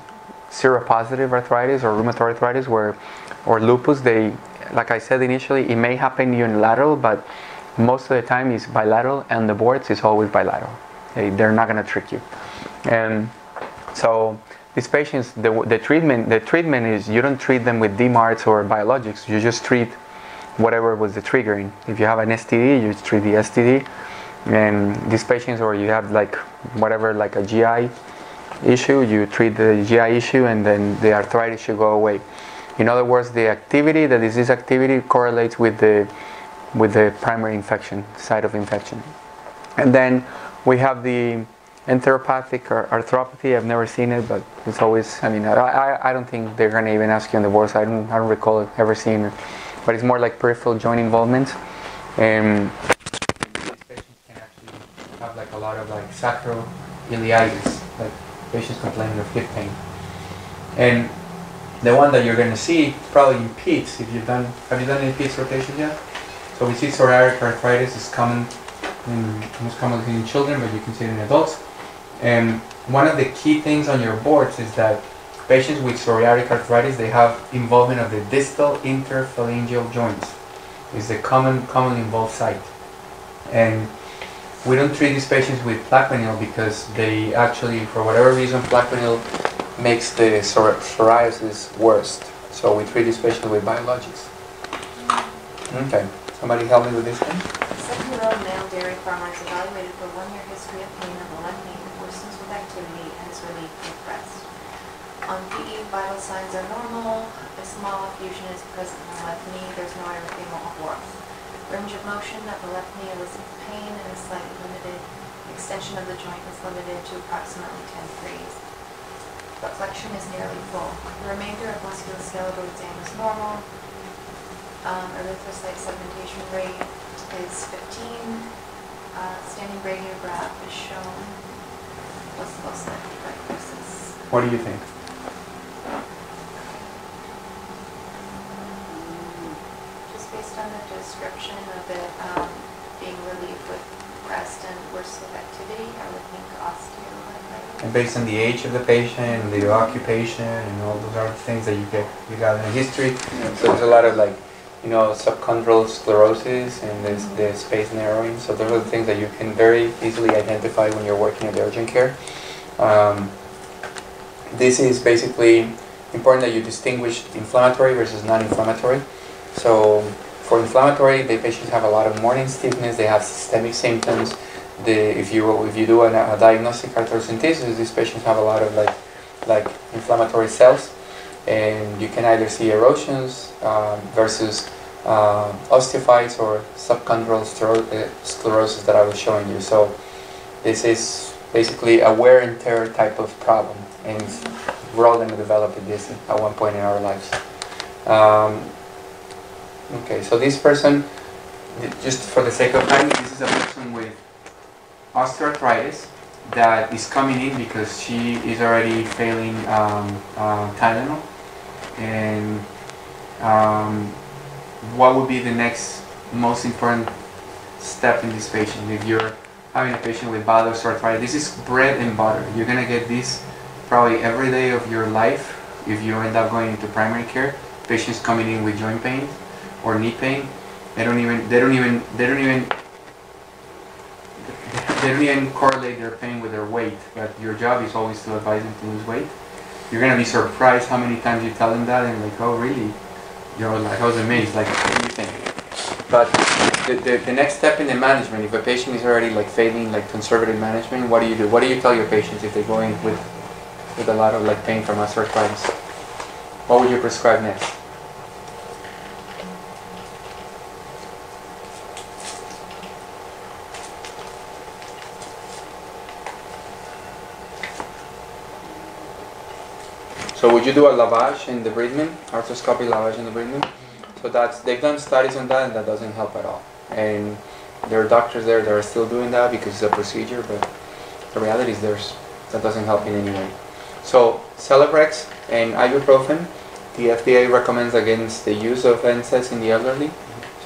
seropositive arthritis or rheumatoid arthritis, where or lupus. They, like I said initially, it may happen unilateral, but most of the time it's bilateral, and the boards is always bilateral. Okay, They're not going to trick you. And so these patients, the, the treatment the treatment is you don't treat them with DMARDs or biologics. You just treat whatever was the triggering. If you have an STD, you treat the STD. And these patients, or you have like whatever, like a GI issue, you treat the GI issue, and then the arthritis should go away. In other words, the activity, the disease activity, correlates with the with the primary infection, site of infection. And then we have the enteropathic ar- arthropathy. I've never seen it, but it's always. I mean, I, I, I don't think they're gonna even ask you on the boards. I don't I don't recall it, ever seeing it, but it's more like peripheral joint involvement, and these patients can actually have like a lot of like sacroiliitis, like patients complaining of hip pain, and the one that you're gonna see probably in PEDS. If you've done, have you done any PEDS rotations yet? So we see psoriatic arthritis is common, in, most commonly in children, but you can see it in adults. And one of the key things on your boards is that patients with psoriatic arthritis, they have involvement of the distal interphalangeal joints. It's the common, commonly involved site. And we don't treat these patients with plaquenil because they actually, for whatever reason, plaquenil makes the psor- psoriasis worse. So we treat these patients with biologics. Okay, somebody help me with this one? Seven-year-old male dairy farmer is evaluated for one-year history of pain in the left knee that worsens with activity and is relieved with rest. On PE, vital signs are normal. A small effusion is present in the left knee. There's no erythemal warmth. Range of motion of the left knee elicits pain and is slightly limited. Extension of the joint is limited to approximately 10 degrees. But flexion is nearly full. The remainder of musculoskeletal exam is normal. Um, erythrocyte sedimentation rate is 15. Uh, Standing radiograph is shown. What's supposed to diagnosis? What do you think? Just based on the description of it um, being relieved with rest and worse with activity, I would think osteoarthritis. And based on the age of the patient, and the occupation, and all those other things that you get, you got in the history. So there's a lot of like, you know, subchondral sclerosis and there's the space narrowing. So those are the things that you can very easily identify when you're working at the urgent care. Um, this is basically important that you distinguish inflammatory versus non-inflammatory. So for inflammatory, the patients have a lot of morning stiffness. They have systemic symptoms. The, if you if you do a, a diagnostic arthrocentesis, these patients have a lot of like like inflammatory cells, and you can either see erosions um, versus uh, osteophytes or subchondral uh, sclerosis that I was showing you. So this is basically a wear and tear type of problem, and we're all going to develop this at one point in our lives. Um, okay, so this person, just for the sake of time, this is a person with osteoarthritis that is coming in because she is already failing um, uh, Tylenol. And um, what would be the next most important step in this patient? If you're having a patient with bad osteoarthritis, this is bread and butter. You're gonna get this probably every day of your life if you end up going into primary care. Patients coming in with joint pain or knee pain, they don't even they don't even they don't even they don't even correlate their pain with their weight, but your job is always to advise them to lose weight. You're gonna be surprised how many times you tell them that and like, oh really? You're like, I was amazed, like, what do you think? But the, the, the next step in the management, if a patient is already like failing like conservative management, what do you do? What do you tell your patients if they go in with with a lot of like pain from osteoarthritis? What would you prescribe next? So would you do a lavage in the debridement, arthroscopic lavage in the debridement? So that's they've done studies on that, and that doesn't help at all. And there are doctors there that are still doing that because it's a procedure, but the reality is there's that doesn't help in any way. So Celebrex and ibuprofen, the FDA recommends against the use of NSAIDs in the elderly.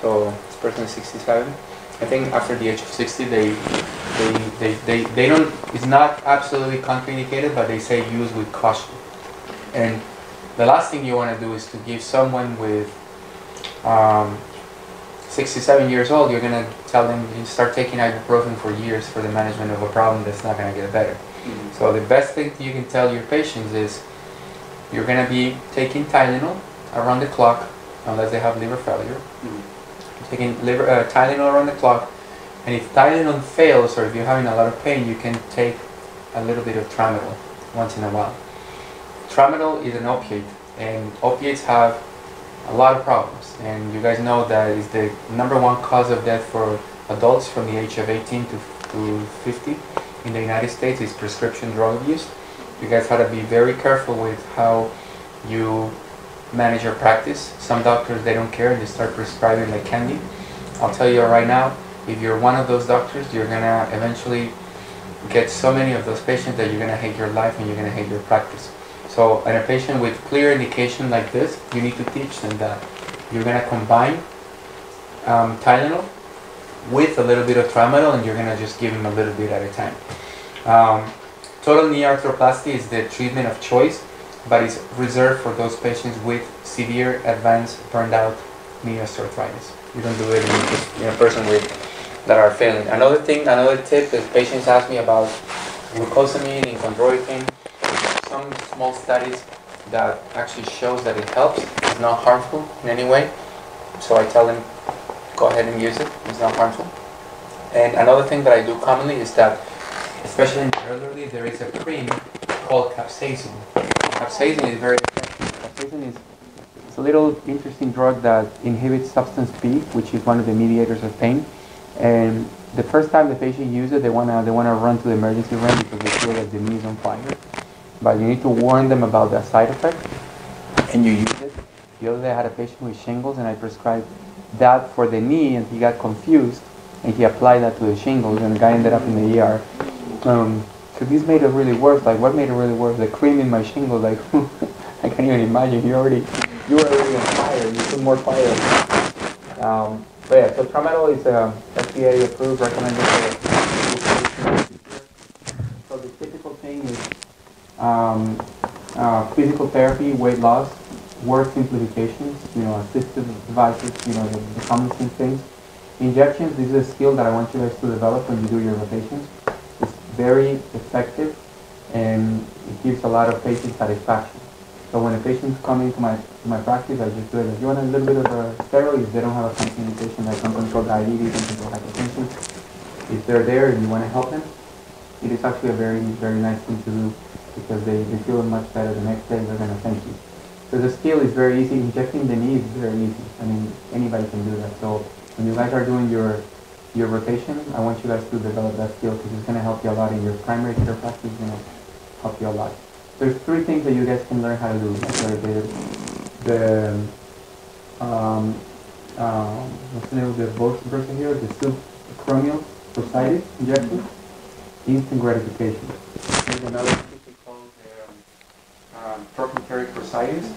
So this person is 67. I think after the age of 60, they they, they, they, they don't. It's not absolutely contraindicated, but they say use with caution. And the last thing you want to do is to give someone with um, 67 years old, you're going to tell them you start taking ibuprofen for years for the management of a problem that's not going to get better. So the best thing you can tell your patients is you're going to be taking Tylenol around the clock unless they have liver failure. Taking liver, uh, Tylenol around the clock. And if Tylenol fails or if you're having a lot of pain, you can take a little bit of Tramadol once in a while. Tramadol is an opiate, and opiates have a lot of problems. And you guys know that is the number one cause of death for adults from the age of 18 to, to 50 in the United States is prescription drug abuse. You guys have to be very careful with how you manage your practice. Some doctors they don't care and they start prescribing like candy. I'll tell you right now, if you're one of those doctors, you're gonna eventually get so many of those patients that you're gonna hate your life and you're gonna hate your practice. So in a patient with clear indication like this, you need to teach them that you're gonna combine um, Tylenol with a little bit of Tramadol and you're gonna just give them a little bit at a time. Um, total knee arthroplasty is the treatment of choice, but it's reserved for those patients with severe advanced burned out knee osteoarthritis. You don't do it in, in a person with that are failing. Another thing, another tip is patients ask me about glucosamine and chondroitin. Some small studies that actually shows that it helps. It's not harmful in any way. So I tell them, go ahead and use it. It's not harmful. And another thing that I do commonly is that, especially in the elderly, there is a cream called capsaicin. Capsaicin is very. Capsaicin is it's a little interesting drug that inhibits substance P, which is one of the mediators of pain. And the first time the patient uses it, they wanna they wanna run to the emergency room because they feel that the knee is on fire. But you need to warn them about the side effect, and you use it. The other day I had a patient with shingles, and I prescribed that for the knee, and he got confused and he applied that to the shingles, and the guy ended up in the ER. Um, so this made it really worse. Like, what made it really worse? The cream in my shingles. Like, I can't even imagine. You already, you were already on fire. You put more fire. Um, but yeah, so Tramadol is um, FDA approved, recommended for. So the typical thing is um, uh, physical therapy, weight loss, work simplifications, you know, assistive devices, you know, the, the common things. Injections, this is a skill that I want you guys to develop when you do your rotations. It's very effective and it gives a lot of patient satisfaction. So when a patient comes to my to my practice, I just do it. If you want a little bit of a steroid, if they don't have a contraindication like uncontrolled diabetes, uncontrolled hypertension, if they're there and you want to help them, it is actually a very, very nice thing to do because they, they feel much better the next day. They're going to thank you. So the skill is very easy. Injecting the knee is very easy. I mean, anybody can do that. So when you guys are doing your your rotation, I want you guys to develop that skill because it's going to help you a lot in your primary care practice. It's going to help you a lot. There's three things that you guys can learn how to do. The the um, um, what's the name of the bursa here? The subacromial bursitis injection. Instant gratification. There's another um, trochanteric bursitis.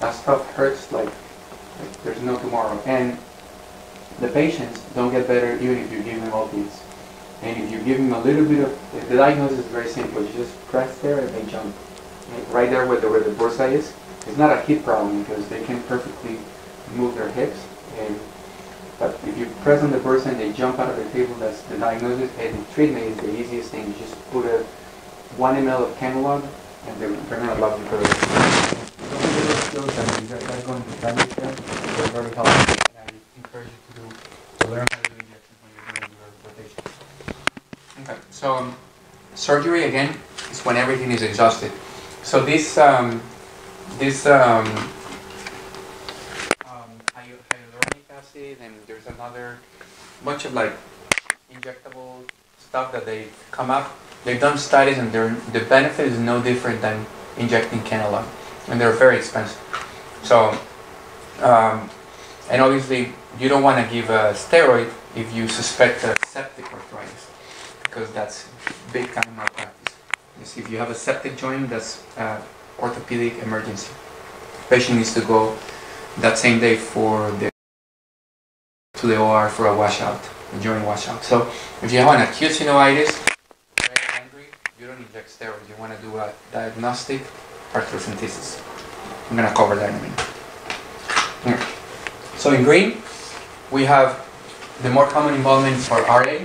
That stuff hurts like, like there's no tomorrow. And the patients don't get better even if you give them all these. And if you give them a little bit of, the diagnosis is very simple. You just press there and they jump. Right there where the, where the bursa is. It's not a hip problem because they can perfectly move their hips. And, but if you press on the bursa and they jump out of the table, that's the diagnosis. And the treatment is the easiest thing. You just put a 1 ml of Kenalog and they're, they're going to love you for are skills you guys go into primary care. They're very helpful. And I encourage you to do, to learn how to do injections when you're doing your rotations. Okay, so um, surgery again is when everything is exhausted. So this um, this um, um, hy- hyaluronic acid and there's another bunch of like injectable stuff that they come up. They've done studies and the benefit is no different than injecting Kenalog, and they're very expensive. So, um, and obviously you don't want to give a steroid if you suspect a septic arthritis, because that's big time malpractice. Yes, if you have a septic joint, that's uh, orthopedic emergency. Patient needs to go that same day for the to the OR for a washout, a joint washout. So if you have an acute synovitis, you don't inject steroids. You want to do a diagnostic arthrocentesis. I'm gonna cover that in a minute. So in green, we have the more common involvements for RA,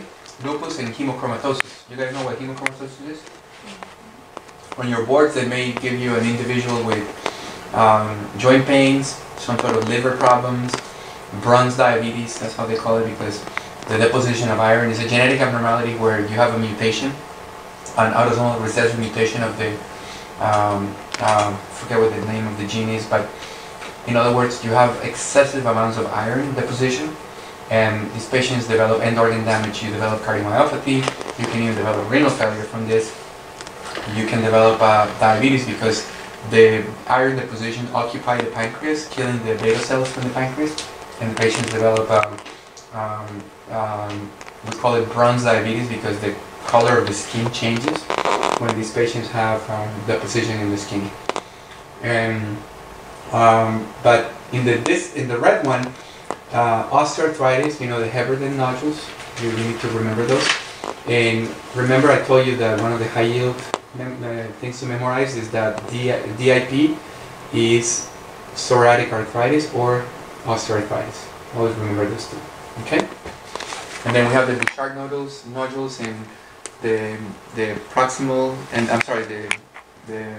lupus, and hemochromatosis. You guys know what hemochromatosis is? On your boards, they may give you an individual with um, joint pains, some sort of liver problems, bronze diabetes, that's how they call it because the deposition of iron is a genetic abnormality where you have a mutation, an autosomal recessive mutation of the, um, um, forget what the name of the gene is, but in other words, you have excessive amounts of iron deposition and these patients develop end organ damage, you develop cardiomyopathy, you can even develop renal failure from this, you can develop uh, diabetes because the iron deposition occupy the pancreas, killing the beta cells from the pancreas, and the patients develop um, um, um, we call it bronze diabetes because the color of the skin changes when these patients have um, deposition in the skin. And um, but in the this in the red one, uh, osteoarthritis, you know the Heberden nodules, you, need to remember those. And remember, I told you that one of the high yield uh, things to memorize is that D- DIP is psoriatic arthritis or osteoarthritis. Always remember those two. Okay. And then we have the Bouchard nodules, nodules, and the the proximal and I'm sorry the the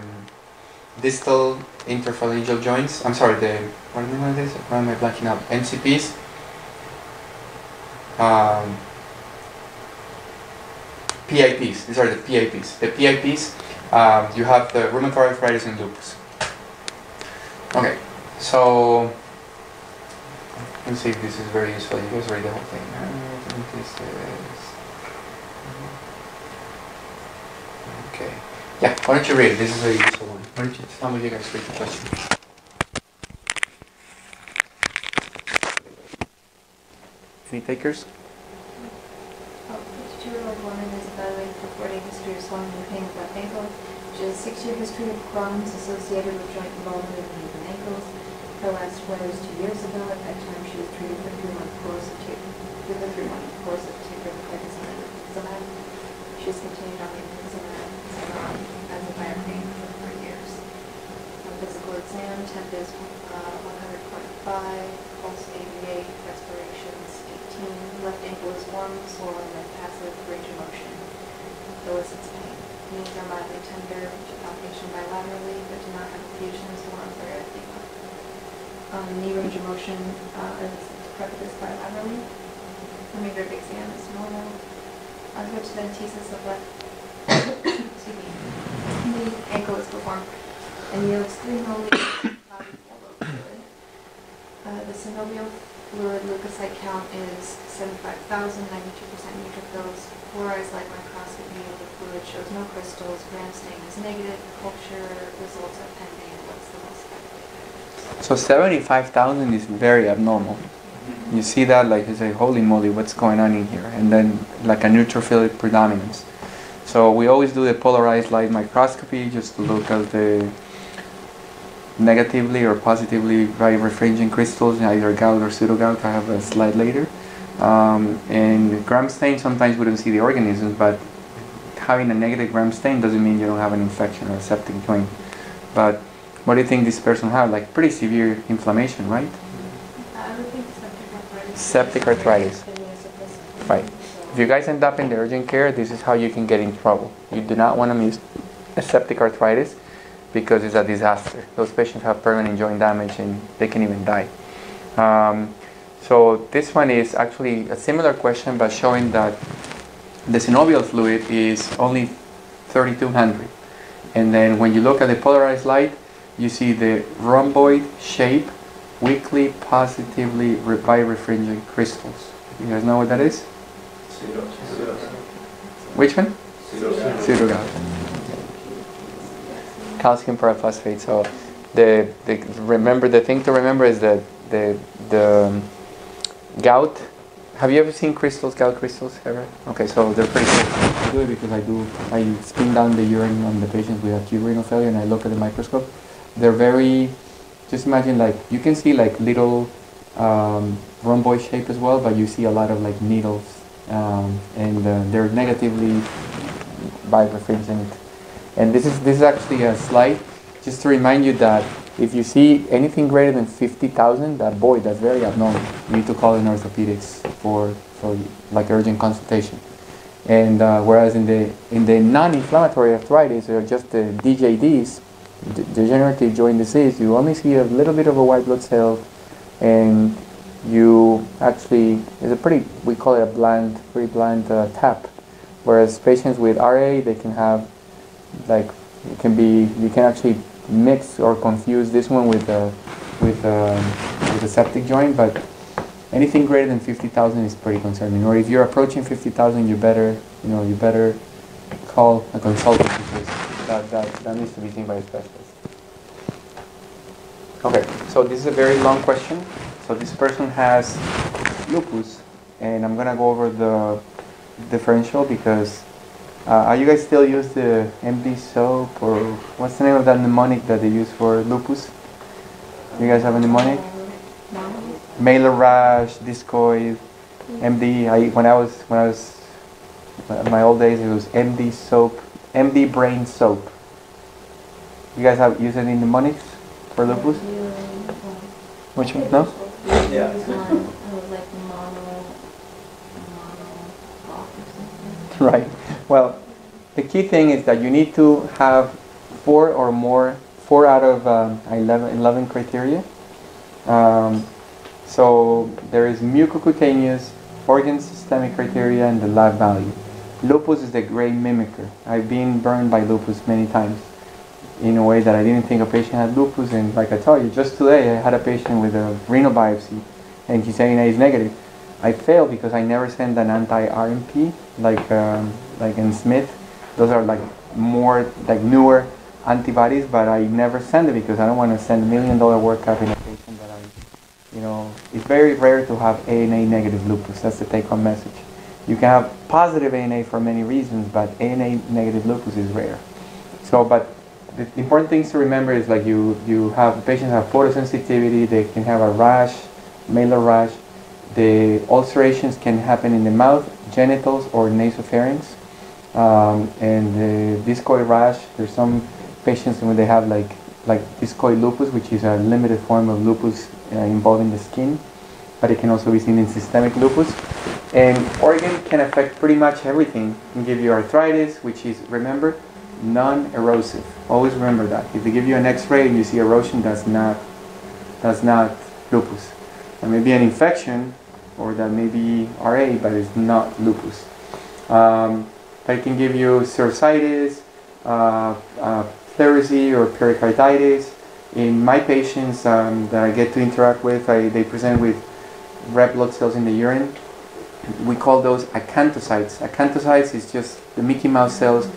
distal interphalangeal joints. I'm sorry the what am I this? Why am I blanking out? MCPs. Um, PIPs. These are the PIPs. The PIPs. Um, you have the rheumatoid arthritis and lupus. Okay, so let's see if this is very useful. You guys read the whole thing. Okay. Yeah, why don't you read it? This is a useful one. Why don't you some of you guys read the question? Any takers? 62-year-old woman is evaluated for 40 history of swelling and pain of. She has six-year history of Crohn's associated with joint involvement of knees and ankles. Her last flare was two years ago. At that time, she was treated for three-month course of with a three-month course of tacrolimus. She has continued on infliximab um, as a for four years. On physical exam, temp is uh, 100.5, pulse 88, respirations 18, left ankle is warm, swollen, and passive range of motion. Elicits pain. Knees are mildly tender, to palpation bilaterally, but do not have effusions, warmth, or edema. Um, knee range of motion uh, is decrepitous bilaterally. Remainder of exam is normal. Which ventesis of left, knee ankle is performed and yields three milliliters of fluid. Uh, the synovial fluid leukocyte count is 75,000, 92% neutrophils. Polarized light microscopy of the fluid shows no crystals. Gram stain is negative. Culture results are pending. What's the most? So 75,000 is very abnormal. You see that, like you say, holy moly, what's going on in here? And then like a neutrophilic predominance. So we always do the polarized light microscopy just to look at the negatively or positively birefringent crystals, either gout or pseudogout. I have a slide later. Um, and gram stain, sometimes we don't see the organisms, but having a negative gram stain doesn't mean you don't have an infection or a septic joint. But what do you think this person had? Like pretty severe inflammation, right? I would think septic arthritis. Septic arthritis. Right. If you guys end up in the urgent care, this is how you can get in trouble. You do not want to miss a septic arthritis because it's a disaster. Those patients have permanent joint damage and they can even die. Um, so this one is actually a similar question, but showing that the synovial fluid is only 3200. And then when you look at the polarized light, you see the rhomboid shape, weakly positively re- birefringent crystals. You guys know what that is? Which one? Pseudogout. Calcium pyrophosphate. So the, the remember the thing to remember is that the the um, gout. Have you ever seen crystals, gout crystals ever? Okay, so they're pretty cool. I do it because I do I spin down the urine on the patients with acute renal failure and I look at the microscope. They're very just imagine like you can see like little um, rhomboid shape as well, but you see a lot of like needles um, and uh, they're negatively birefringent. And this is this is actually a slide just to remind you that if you see anything greater than 50,000, that boy, that's very abnormal. You need to call in orthopedics for, for like urgent consultation. And uh, whereas in the in the non-inflammatory arthritis or just the DJDs, degenerative joint disease, you only see a little bit of a white blood cell, and you actually it's a pretty we call it a bland, pretty bland uh, tap. Whereas patients with RA, they can have like it can be you can actually mix or confuse this one with a with a, with a septic joint, but anything greater than 50,000 is pretty concerning. Or if you're approaching 50,000, you better you know you better call a consultant because that, that, that needs to be seen by a specialist. Okay, so this is a very long question. So this person has lupus, and I'm gonna go over the differential because uh, are you guys still use the MD soap or what's the name of that mnemonic that they use for lupus? You guys have a mnemonic? Malar rash, discoid, MD. I when I was when I was in my old days it was MD soap, MD brain soap. You guys have used any mnemonics for lupus? Which one? No? Yeah. like mono, mono. Right. Well, the key thing is that you need to have four or more, four out of um, 11, 11 criteria. Um, so there is mucocutaneous, organ systemic criteria, and the lab value. Lupus is the great mimicker. I've been burned by lupus many times in a way that I didn't think a patient had lupus. And like I told you, just today I had a patient with a renal biopsy, and he's saying he's negative. I failed because I never sent an anti-RNP like um, like in Smith. Those are like more like newer antibodies, but I never send it because I don't want to send a million dollar workup in a patient that I, you know, it's very rare to have ANA negative lupus. That's the take-home message. You can have positive ANA for many reasons, but ANA negative lupus is rare. So, but the important things to remember is like you, you have patients have photosensitivity, they can have a rash, malar rash. The ulcerations can happen in the mouth, genitals, or nasopharynx. Um, and the discoid rash, there's some patients when they have like like discoid lupus, which is a limited form of lupus uh, involving the skin, but it can also be seen in systemic lupus. And organ can affect pretty much everything. It can give you arthritis, which is remember non-erosive. Always remember that. If they give you an X-ray and you see erosion, that's not that's not lupus. It may be an infection, or that may be RA, but it's not lupus. Um, but can give you psoriasis, uh, uh, pleurisy, or pericarditis. In my patients um, that I get to interact with, I, they present with red blood cells in the urine. We call those acanthocytes. Acanthocytes is just the Mickey Mouse cells.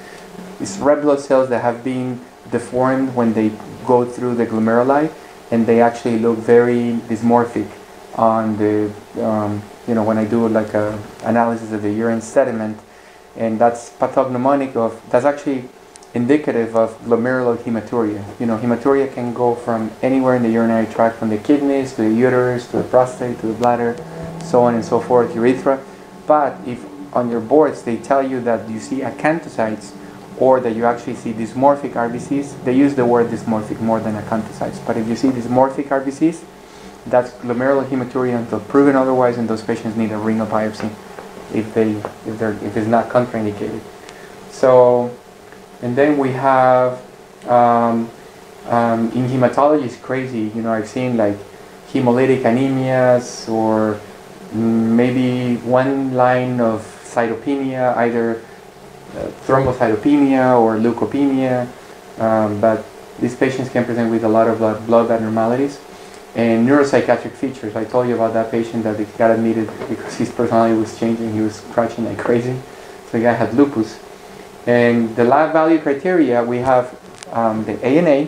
It's red blood cells that have been deformed when they go through the glomeruli, and they actually look very dysmorphic on the, um, you know, when I do like a analysis of the urine sediment, and that's pathognomonic of, that's actually indicative of glomerular hematuria. You know, hematuria can go from anywhere in the urinary tract, from the kidneys to the uterus to the prostate to the bladder, so on and so forth, urethra. But if on your boards they tell you that you see acanthocytes or that you actually see dysmorphic RBCs, they use the word dysmorphic more than acanthocytes. But if you see dysmorphic RBCs, that's glomerular hematuria until proven otherwise, and those patients need a renal biopsy if they if they're if it's not contraindicated. So, and then we have um, um, in hematology is crazy. You know, I've seen like hemolytic anemias or maybe one line of cytopenia, either thrombocytopenia or leukopenia, um, but these patients can present with a lot of blood, abnormalities and neuropsychiatric features. I told you about that patient that got admitted because his personality was changing. He was crouching like crazy. So the guy had lupus. And the lab value criteria, we have um, the ANA,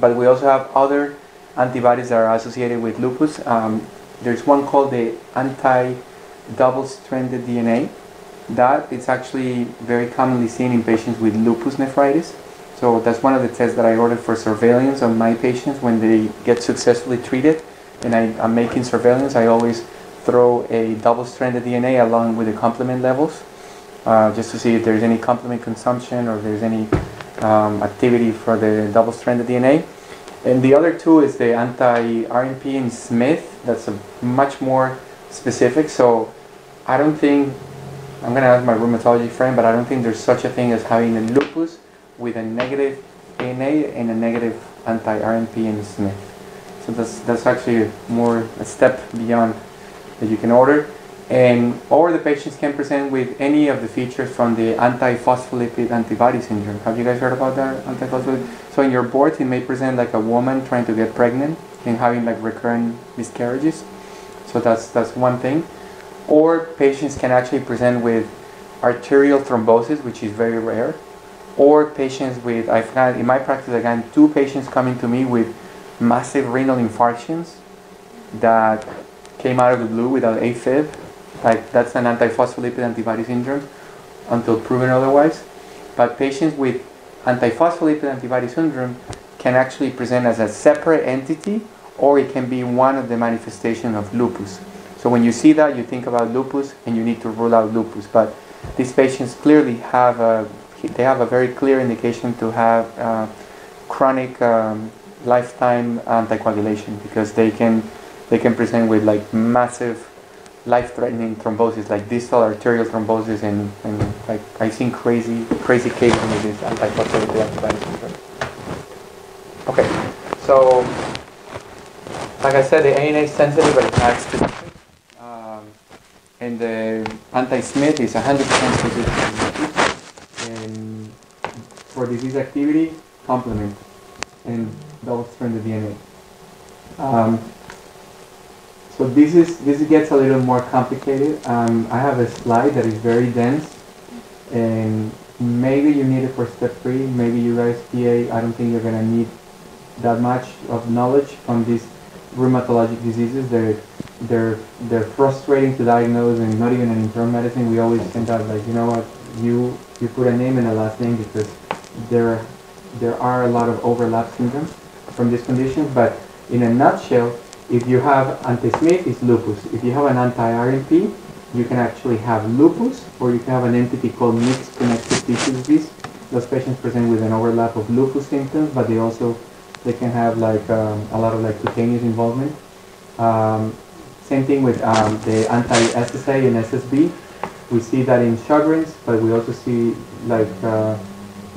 but we also have other antibodies that are associated with lupus. Um, there's one called the anti-double-stranded DNA. That is actually very commonly seen in patients with lupus nephritis. So that's one of the tests that I ordered for surveillance on my patients when they get successfully treated. And I, am making surveillance. I always throw a double-stranded DNA along with the complement levels, uh, just to see if there's any complement consumption or if there's any um, activity for the double-stranded DNA. And the other two is the anti-RNP in Smith. That's a much more specific. So I don't think I'm gonna ask my rheumatology friend, but I don't think there's such a thing as having a lupus with a negative ANA and a negative anti-RNP in Smith. So that's, that's actually more a step beyond that you can order. And or the patients can present with any of the features from the anti-phospholipid antibody syndrome. Have you guys heard about that anti-phospholipid? So in your board, it may present like a woman trying to get pregnant and having like recurrent miscarriages. So that's that's one thing. Or patients can actually present with arterial thrombosis, which is very rare or patients with, I've had, in my practice, again, two patients coming to me with massive renal infarctions that came out of the blue without AFib. Like, that's an antiphospholipid antibody syndrome until proven otherwise. But patients with antiphospholipid antibody syndrome can actually present as a separate entity or it can be one of the manifestations of lupus. So when you see that, you think about lupus and you need to rule out lupus. But these patients clearly have a they have a very clear indication to have uh, chronic um, lifetime anticoagulation because they can they can present with like massive life-threatening thrombosis like distal arterial thrombosis and, and like I've seen crazy crazy cases with this antibody. Okay, so like I said, the ANA is sensitive but it's not and the anti-Smith is 100% and for disease activity, complement and double-stranded DNA. Um, so this is this gets a little more complicated. Um, I have a slide that is very dense, and maybe you need it for step three. Maybe you guys PA. I don't think you're gonna need that much of knowledge on these rheumatologic diseases. They're they're they're frustrating to diagnose and not even in internal medicine. We always send out like, you know what, you you put a name and a last name because there there are a lot of overlap syndromes from these conditions. But in a nutshell, if you have anti-Smith, it's lupus. If you have an anti-RNP, you can actually have lupus, or you can have an entity called mixed connective tissue disease. Those patients present with an overlap of lupus symptoms, but they also they can have like um, a lot of like cutaneous involvement. Um, same thing with um, the anti-SSA and SSB. We see that in Sjogren's, but we also see like uh,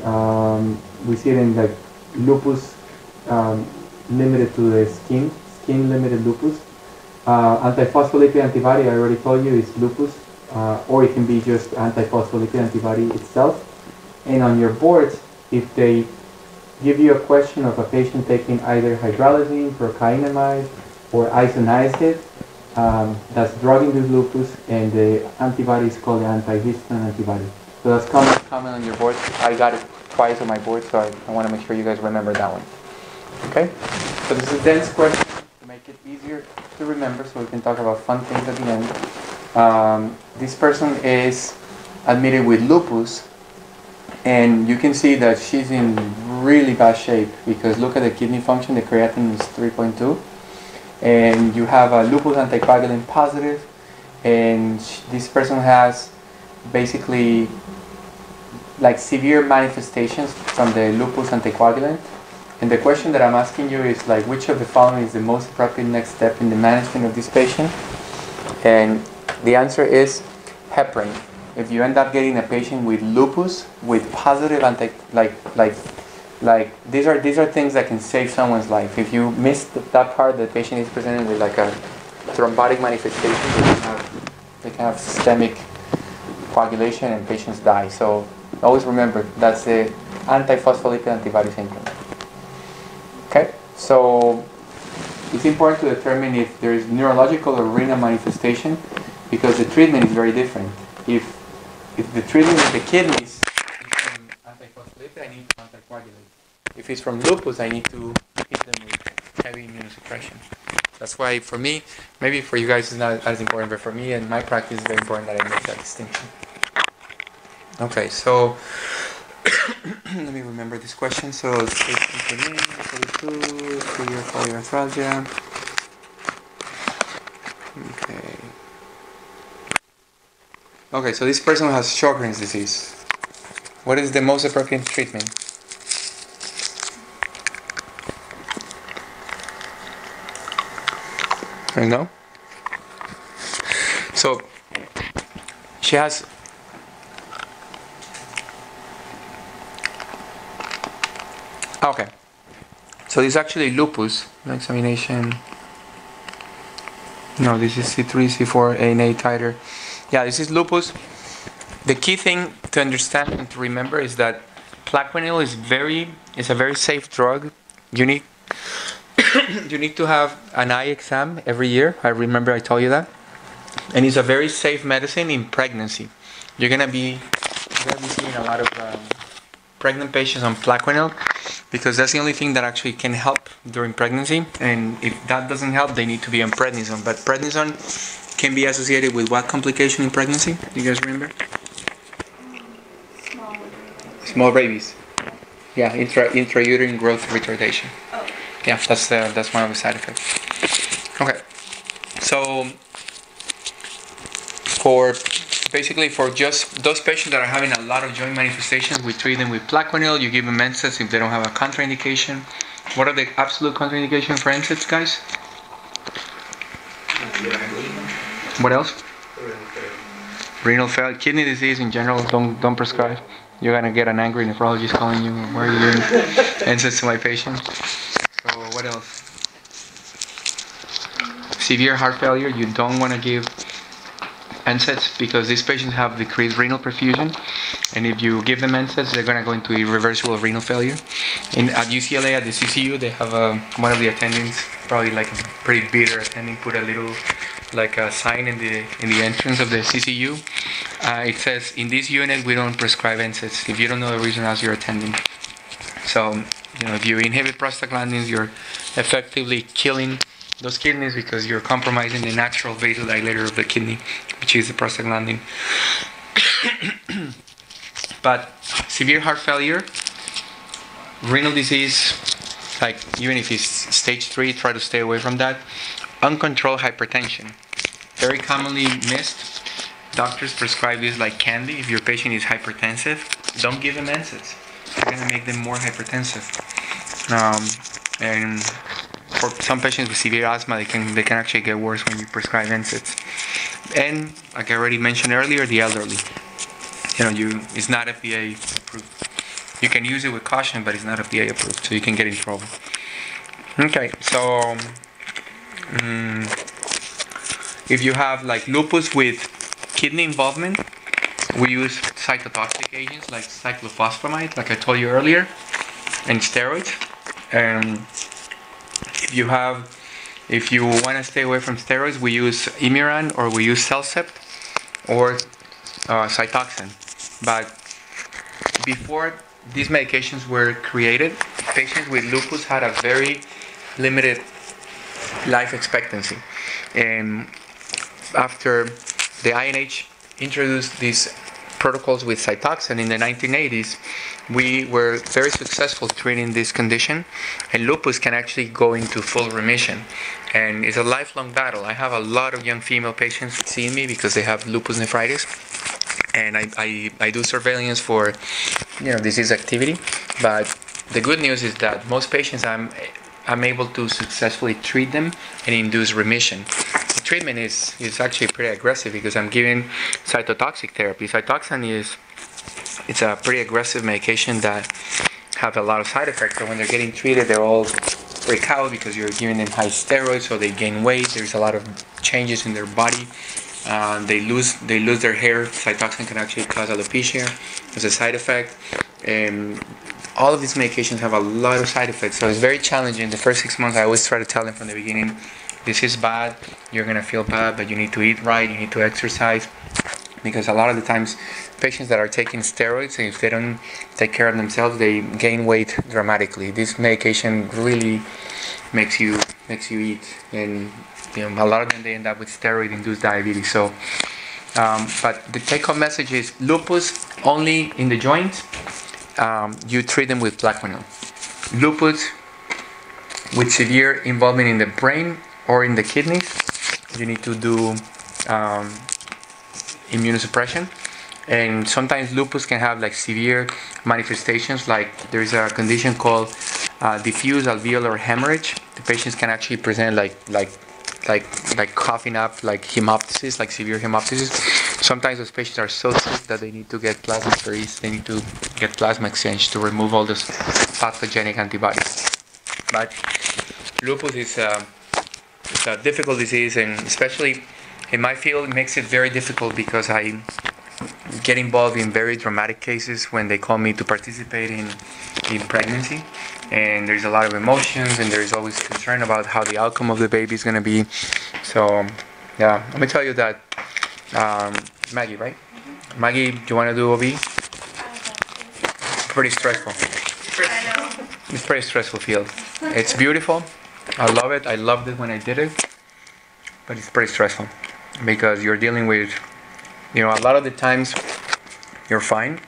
um, we see it in like lupus um, limited to the skin, skin limited lupus. Uh, antiphospholipid antibody, I already told you, is lupus, uh, or it can be just antiphospholipid antibody itself. And on your boards, if they give you a question of a patient taking either hydralazine, procainamide, or isoniazid, um, that's drug-induced lupus, and the antibody is called the antihistone antibody. So that's common, common on your board. I got it twice on my board, so I, I want to make sure you guys remember that one. Okay? So this is a dense question to make it easier to remember, so we can talk about fun things at the end. Um, this person is admitted with lupus, and you can see that she's in really bad shape because look at the kidney function, the creatinine is 3.2 and you have a lupus anticoagulant positive and this person has basically like severe manifestations from the lupus anticoagulant. And the question that i'm asking you is like which of the following is the most appropriate next step in the management of this patient? And the answer is heparin. If you end up getting a patient with lupus with positive anti like like like these are these are things that can save someone's life. If you miss th- that part, the patient is presented with like a thrombotic manifestation. They can have, they can have systemic coagulation and patients die. So always remember that's the antiphospholipid antibody syndrome. Okay, so it's important to determine if there is neurological or renal manifestation because the treatment is very different. If if the treatment of the kidneys is from antiphospholipid, I need anticoagulate. If it's from lupus, I need to hit them with heavy immunosuppression. That's why for me, maybe for you guys it's not as important, but for me and my practice it's very important that I make that distinction. Okay, so let me remember this question. So, two-year polyarthralgia. Okay. Okay, so this person has Sjogren's disease. What is the most appropriate treatment? I know. So she has okay. So this is actually lupus. Examination. No, this is C3, C4, ANA titer. Yeah, this is lupus. The key thing to understand and to remember is that plaquenil is very is a very safe drug. You need you need to have an eye exam every year. I remember I told you that. And it's a very safe medicine in pregnancy. You're gonna be you're gonna be seeing a lot of um, pregnant patients on plaquenil because that's the only thing that actually can help during pregnancy. And if that doesn't help, they need to be on prednisone. But prednisone can be associated with what complication in pregnancy? Do you guys remember? Small. Small babies. Yeah, intra intrauterine growth retardation. Oh. Yeah, that's the, that's one of the side effects. Okay, so for basically for just those patients that are having a lot of joint manifestations, we treat them with Plaquenil. You give them NSAIDs if they don't have a contraindication. What are the absolute contraindications for NSAIDs, guys? What else? Renal failure, kidney disease in general. Don't don't prescribe. You're gonna get an angry nephrologist calling you. Why are you doing NSAIDs to my patient? So what else? Severe heart failure. You don't want to give NSAIDs because these patients have decreased renal perfusion, and if you give them NSAIDs, they're gonna go into irreversible renal failure. In at UCLA at the CCU, they have a, one of the attendings, probably like a pretty bitter attending, put a little like a sign in the in the entrance of the CCU. Uh, it says, "In this unit, we don't prescribe NSAIDs. If you don't know the reason, ask your attending." So, you know, if you inhibit prostaglandins, you're effectively killing those kidneys because you're compromising the natural vasodilator of the kidney, which is the prostaglandin. but severe heart failure, renal disease, like even if it's stage three, try to stay away from that. Uncontrolled hypertension, very commonly missed. Doctors prescribe this like candy. If your patient is hypertensive, don't give them NSAIDs. You're gonna make them more hypertensive. Um, and for some patients with severe asthma, they can they can actually get worse when you prescribe NSAIDs. And like I already mentioned earlier, the elderly. You know, you it's not FDA approved. You can use it with caution, but it's not FDA approved, so you can get in trouble. Okay, so um, if you have like lupus with kidney involvement, we use cytotoxic agents like cyclophosphamide, like I told you earlier, and steroids. And if you have, if you want to stay away from steroids, we use Imuran or we use Cellcept or uh, Cytoxan. But before these medications were created, patients with lupus had a very limited life expectancy. And after the NIH introduced these protocols with Cytoxan in the 1980s, we were very successful treating this condition, and lupus can actually go into full remission. And it's a lifelong battle. I have a lot of young female patients seeing me because they have lupus nephritis, and I, I, I do surveillance for you know disease activity. But the good news is that most patients I'm I'm able to successfully treat them and induce remission. The treatment is, is actually pretty aggressive because I'm giving cytotoxic therapy. Cytoxan is it's a pretty aggressive medication that have a lot of side effects. So when they're getting treated, they're all freak out because you're giving them high steroids, so they gain weight. There's a lot of changes in their body. Uh, they lose they lose their hair. Cytoxan can actually cause alopecia as a side effect. And all of these medications have a lot of side effects, so it's very challenging. The first six months, I always try to tell them from the beginning, this is bad. You're gonna feel bad, but you need to eat right. You need to exercise, because a lot of the times, patients that are taking steroids, if they don't take care of themselves, they gain weight dramatically. This medication really makes you makes you eat, and you know a lot of them they end up with steroid-induced diabetes. So. Um, but the take-home message is lupus only in the joint um, you treat them with Plaquenil. Lupus with severe involvement in the brain or in the kidneys, you need to do um, immunosuppression. And sometimes lupus can have like severe manifestations, like there's a condition called uh, diffuse alveolar hemorrhage. The patients can actually present like like like like coughing up, like hemoptysis, like severe hemoptysis. Sometimes those patients are so sick that they need to get plasma plasmapheresis. They need to get plasma exchange to remove all those pathogenic antibodies. But lupus is uh, a, it's a difficult disease, and especially in my field, it makes it very difficult because I get involved in very dramatic cases when they call me to participate in, in pregnancy. And there's a lot of emotions, and there's always concern about how the outcome of the baby is going to be. So, yeah, let me tell you that um, Maggie, right? Mm-hmm. Maggie, do you want to do OB? Pretty stressful. It's pretty stressful field. It's beautiful. I love it. I loved it when I did it. But it's pretty stressful because you're dealing with, you know, a lot of the times you're fine,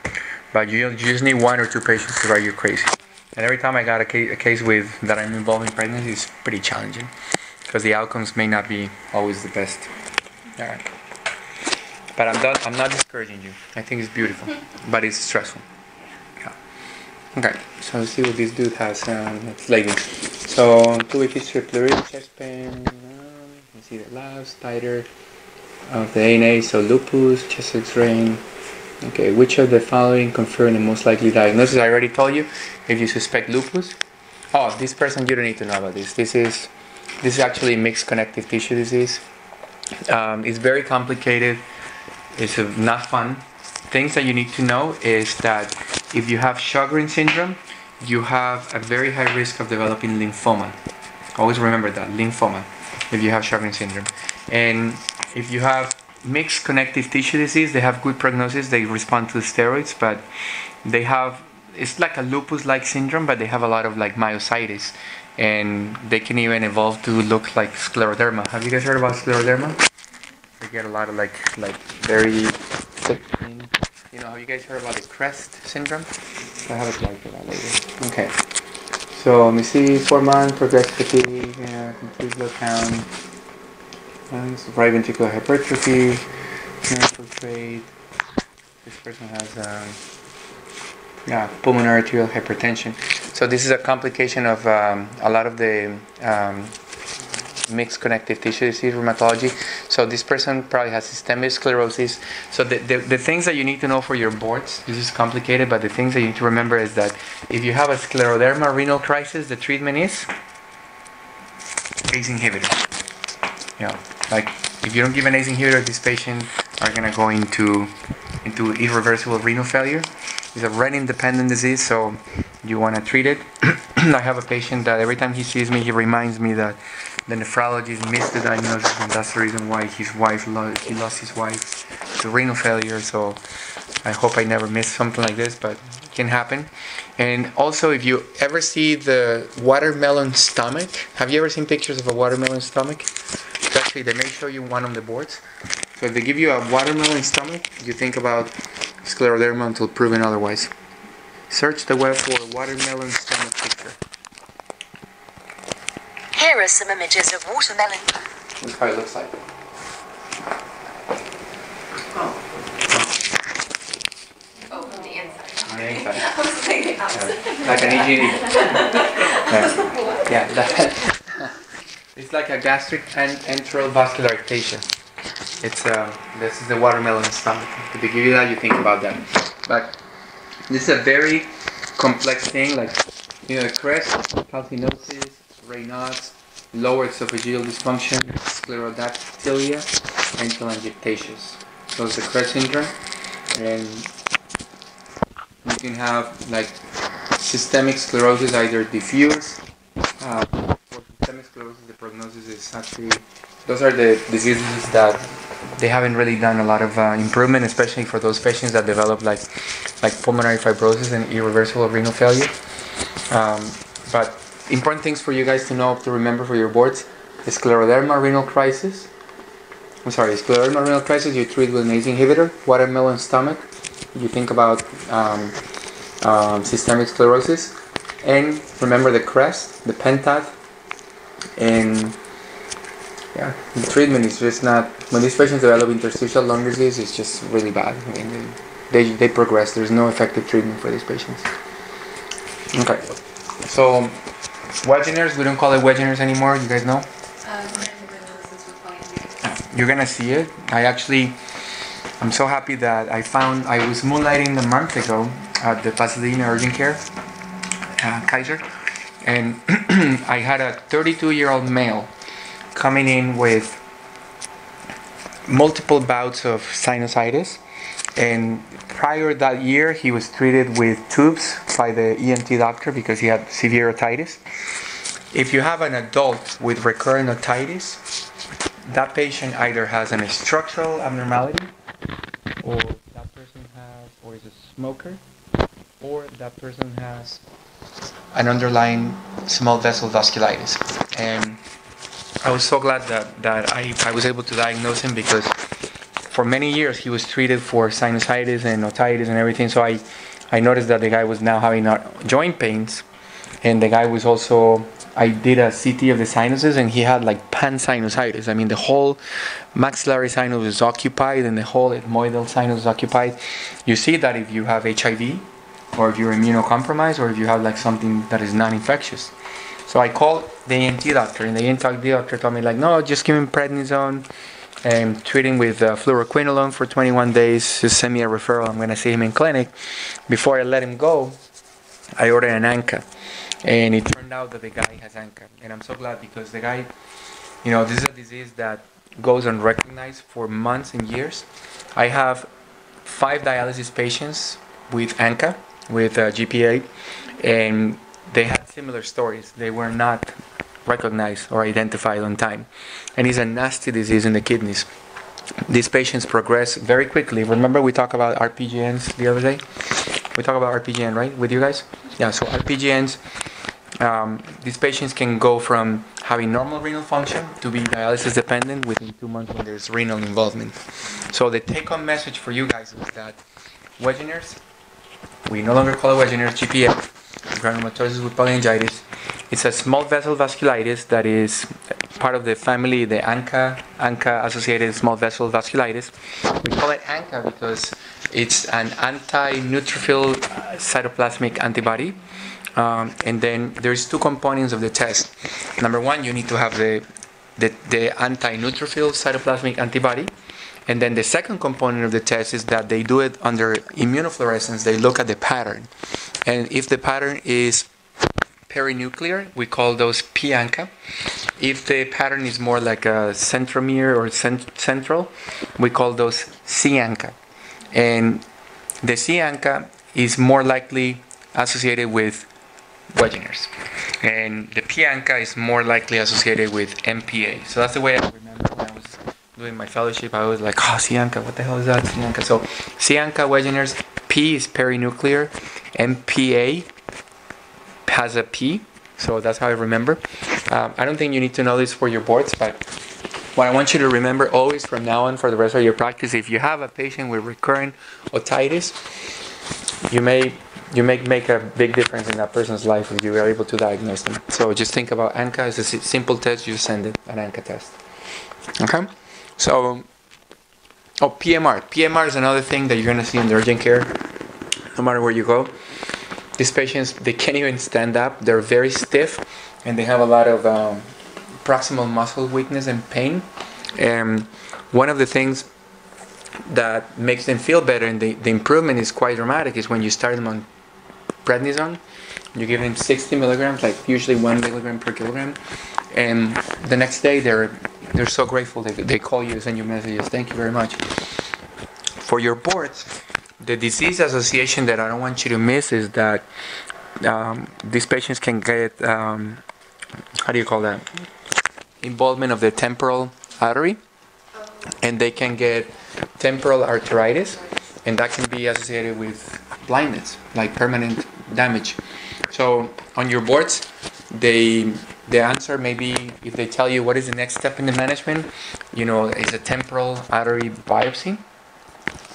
but you, you just need one or two patients to drive you crazy. And every time I got a case, a case with that I'm involved in pregnancy, it's pretty challenging because the outcomes may not be always the best. All right. But I'm not, I'm not discouraging you. I think it's beautiful, but it's stressful. Yeah. Okay, so let's see what this dude has. Um, it's lagging. So, two-way history of pleural chest pain. Um, let's see the labs, titer of the ANA. So, lupus, chest X-ray. Okay, which of the following confirm the most likely diagnosis? I already told you. If you suspect lupus, oh, this person you don't need to know about this. This is this is actually mixed connective tissue disease. Um, it's very complicated it's not fun. Things that you need to know is that if you have Sjogren syndrome, you have a very high risk of developing lymphoma. Always remember that lymphoma if you have Sjogren syndrome. And if you have mixed connective tissue disease, they have good prognosis. They respond to the steroids, but they have it's like a lupus-like syndrome, but they have a lot of like myositis, and they can even evolve to look like scleroderma. Have you guys heard about scleroderma? They get a lot of like like very thick. skin. You know, have you guys heard about the crest syndrome? I have a slide for that later. Okay. So let me see, four months, progressive fatigue, yeah, complete blood count, right ventricular hypertrophy, infiltrate. This person has um, yeah, pulmonary arterial hypertension. So this is a complication of um, a lot of the um, mixed connective tissue disease rheumatology. So this person probably has systemic sclerosis. So the, the, the things that you need to know for your boards, this is complicated, but the things that you need to remember is that if you have a scleroderma renal crisis, the treatment is ACE inhibitor. Yeah, like if you don't give an ACE inhibitor, this patient are gonna go into into irreversible renal failure. It's a renin-dependent disease, so you want to treat it. I have a patient that every time he sees me, he reminds me that the nephrologist missed the diagnosis, and that's the reason why his wife he lost his wife to renal failure. So I hope I never miss something like this, but it can happen. And also, if you ever see the watermelon stomach, have you ever seen pictures of a watermelon stomach? Actually, they may show you one on the boards. So if they give you a watermelon stomach, you think about scleroderma until proven otherwise. Search the web for watermelon stomach. Here are some images of watermelon. That's how it looks like. Oh, Oh, from the inside. On the inside. I was thinking outside. Yeah, like an EGD. yeah, yeah that, it's like a gastric antral vascular ectasia. It's uh, this is the watermelon stomach. If they give you that, you think about that. But this is a very complex thing, like you know, crest, calcinosis, Raynaud's, lower esophageal dysfunction, sclerodactylia, and telangiectasias. So it's the crest syndrome, and you can have like systemic sclerosis, either diffuse. Uh, for systemic sclerosis, the prognosis is actually those are the diseases that they haven't really done a lot of uh, improvement, especially for those patients that develop like like pulmonary fibrosis and irreversible renal failure. Um, but important things for you guys to know to remember for your boards: scleroderma renal crisis. I'm sorry, scleroderma renal crisis. You treat with an ACE inhibitor. Watermelon stomach. You think about um, um, systemic sclerosis, and remember the crest, the pentad, and yeah, the treatment is just not. When these patients develop interstitial lung disease, it's just really bad. I mean, they, they, they progress. There's no effective treatment for these patients. Okay, so Wegeners, we don't call it Wegeners anymore. You guys know. You're gonna see it. I actually, I'm so happy that I found. I was moonlighting a month ago at the Pasadena Urgent Care, uh, Kaiser, and I had a 32 year old male coming in with multiple bouts of sinusitis and prior that year he was treated with tubes by the ENT doctor because he had severe otitis. If you have an adult with recurrent otitis, that patient either has a structural abnormality or that person has or is a smoker or that person has an underlying small vessel vasculitis and I was so glad that, that I, I was able to diagnose him because for many years he was treated for sinusitis and otitis and everything. So I, I noticed that the guy was now having joint pains, and the guy was also. I did a CT of the sinuses, and he had like pansinusitis. I mean, the whole maxillary sinus was occupied, and the whole ethmoidal sinus was occupied. You see that if you have HIV, or if you're immunocompromised, or if you have like something that is non-infectious. So I called the ENT doctor, and the ENT doctor told me like, no, just give him prednisone and treating with uh, fluoroquinolone for 21 days. Just send me a referral. I'm gonna see him in clinic. Before I let him go, I ordered an ANCA, and it turned out that the guy has ANCA, and I'm so glad because the guy, you know, this is a disease that goes unrecognized for months and years. I have five dialysis patients with ANCA, with uh, GPA, and they had similar stories. They were not recognized or identified on time. And it's a nasty disease in the kidneys. These patients progress very quickly. Remember we talked about RPGNs the other day? we talked about RPGN, right, with you guys? Yeah, so RPGNs, um, these patients can go from having normal renal function to be dialysis dependent within two months when there's renal involvement. So the take-home message for you guys is that Wegener's, we no longer call it Wegener's, GPF, granulomatosis with polyangiitis. It's a small vessel vasculitis that is part of the family, the ANCA, ANCA associated small vessel vasculitis. We call it ANCA because it's an anti-neutrophil uh, cytoplasmic antibody. Um, and then there's two components of the test. Number one, you need to have the the, the anti-neutrophil cytoplasmic antibody. And then the second component of the test is that they do it under immunofluorescence. They look at the pattern. And if the pattern is perinuclear, we call those p-ANCA. If the pattern is more like a centromere or cent- central, we call those c-ANCA. And the c-ANCA is more likely associated with Wegener's. And the p-ANCA is more likely associated with MPA. So that's the way I remember was doing my fellowship. I was like, oh, c-ANCA, what the hell is that? c-ANCA. So c-ANCA, Wegener's, P is perinuclear, MPA has a P, so that's how I remember. Um, I don't think you need to know this for your boards, but what I want you to remember always from now on for the rest of your practice, if you have a patient with recurrent otitis, you may you may make a big difference in that person's life if you are able to diagnose them. So just think about ANCA. It's a simple test. You send it an ANCA test. Okay. So, oh PMR. PMR is another thing that you're gonna see in the urgent care, no matter where you go. These patients they can't even stand up. They're very stiff and they have a lot of um, proximal muscle weakness and pain. And one of the things that makes them feel better and the, the improvement is quite dramatic is when you start them on prednisone. You give them 60 milligrams like usually one milligram per kilogram and the next day they're they're so grateful. They, they call you send you messages. Thank you very much. For your boards the disease association that I don't want you to miss is that um, these patients can get um, how do you call that? Involvement of the temporal artery and they can get temporal arteritis and that can be associated with blindness like permanent damage. So on your boards they the answer maybe if they tell you what is the next step in the management you know is a temporal artery biopsy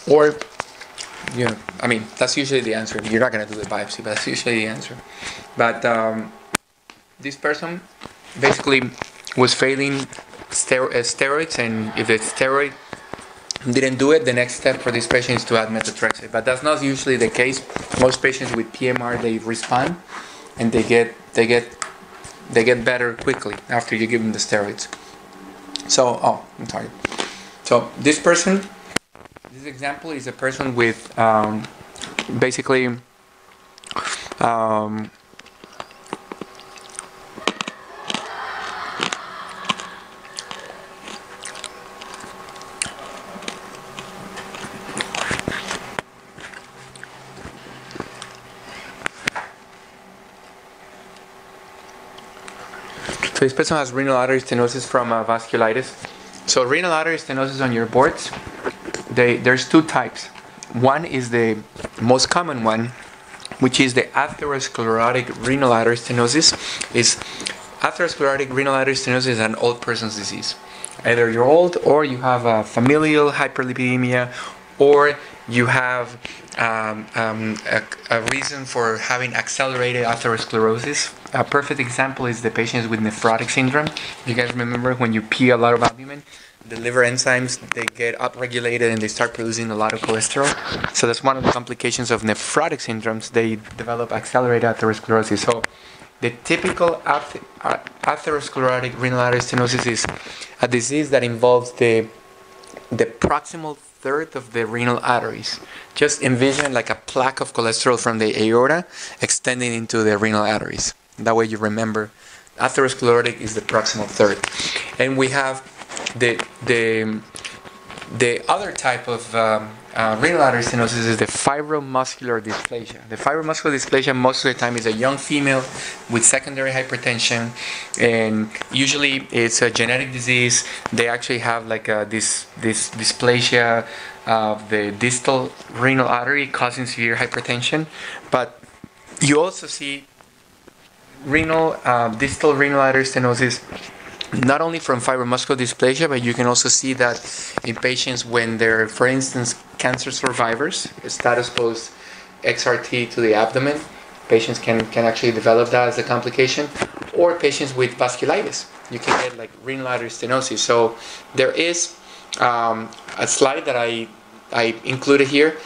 or you know, I mean that's usually the answer. You're not gonna do the biopsy, but that's usually the answer. But um, this person basically was failing uh, steroids, and if the steroid didn't do it, the next step for this patient is to add methotrexate. But that's not usually the case. Most patients with PMR they respond, and they get they get they get better quickly after you give them the steroids. So, oh, I'm sorry. So this person this example is a person with um, basically um, So this person has renal artery stenosis from uh, vasculitis. So renal artery stenosis on your boards, they, there's two types. One is the most common one, which is the atherosclerotic renal artery stenosis. Is atherosclerotic renal artery stenosis is an old person's disease. Either you're old or you have a familial hyperlipidemia or you have um, um, a, a, reason for having accelerated atherosclerosis. A perfect example is the patients with nephrotic syndrome. You guys remember when you pee a lot of albumin? The liver enzymes they get upregulated and they start producing a lot of cholesterol. So that's one of the complications of nephrotic syndromes. They develop accelerated atherosclerosis. So the typical ath- uh, atherosclerotic renal artery stenosis is a disease that involves the the proximal third of the renal arteries. Just envision like a plaque of cholesterol from the aorta extending into the renal arteries. That way you remember atherosclerotic is the proximal third. And we have the the the other type of um, uh, renal artery stenosis is the fibromuscular dysplasia. The fibromuscular dysplasia most of the time is a young female with secondary hypertension, and usually it's a genetic disease. They actually have like a, this this dysplasia of the distal renal artery causing severe hypertension. But you also see renal uh, distal renal artery stenosis not only from fibromuscular dysplasia, but you can also see that in patients when they're, for instance, cancer survivors, status post XRT to the abdomen, patients can, can actually develop that as a complication, or patients with vasculitis. You can get like renal artery stenosis. So there is um, a slide that I, I included here.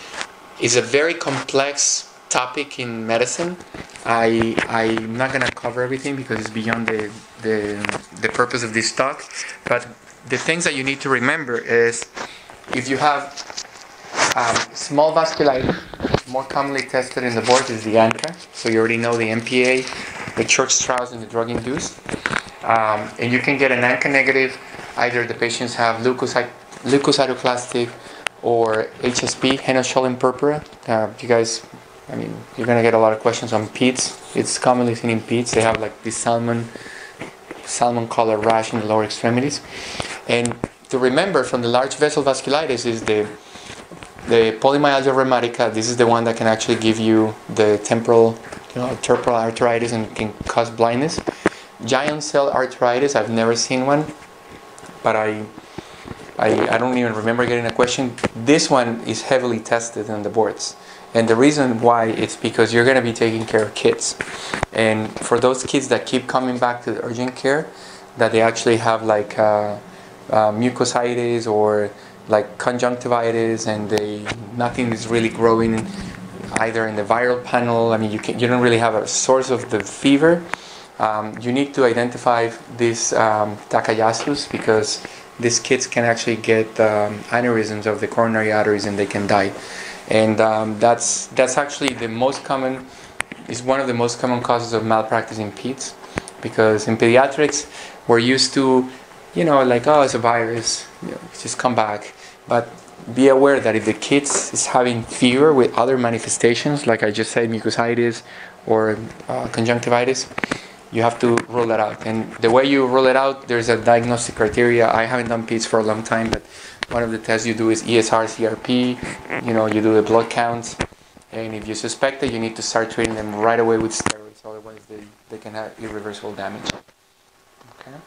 is a very complex topic in medicine. I, I'm not going to cover everything because it's beyond the, the, the purpose of this talk. But the things that you need to remember is if you have um, small vasculitis, more commonly tested in the board is the ANCA. So you already know the MPA, the Churg Strauss, and the drug induced. Um, and you can get an ANCA negative. Either the patients have leukocyte, leukocytoclastic or HSP, Henoch-Schönlein purpura. Uh, you guys I mean, you're gonna get a lot of questions on peds. It's commonly seen in peds. They have like this salmon, salmon color rash in the lower extremities. And to remember from the large vessel vasculitis is the the polymyalgia rheumatica. This is the one that can actually give you the temporal, you know, temporal arteritis and can cause blindness. Giant cell arteritis. I've never seen one, but I. I, I don't even remember getting a question. This one is heavily tested on the boards. And the reason why it's because you're going to be taking care of kids. And for those kids that keep coming back to the urgent care, that they actually have like uh, uh, mucositis or like conjunctivitis and they nothing is really growing either in the viral panel. I mean, you, can, you don't really have a source of the fever. Um, you need to identify these um, Takayasus because these kids can actually get um, aneurysms of the coronary arteries and they can die and um, that's that's actually the most common is one of the most common causes of malpractice in peds because in pediatrics we're used to you know like oh it's a virus you know, just come back. But be aware that if the kid is having fever with other manifestations like i just said mucositis or uh, conjunctivitis you have to rule that out. And the way you rule it out there's a diagnostic criteria. I haven't done peds for a long time but one of the tests you do is ESR CRP. You know, you do the blood counts, and if you suspect it, you need to start treating them right away with steroids. Otherwise, they, they can have irreversible damage. Okay.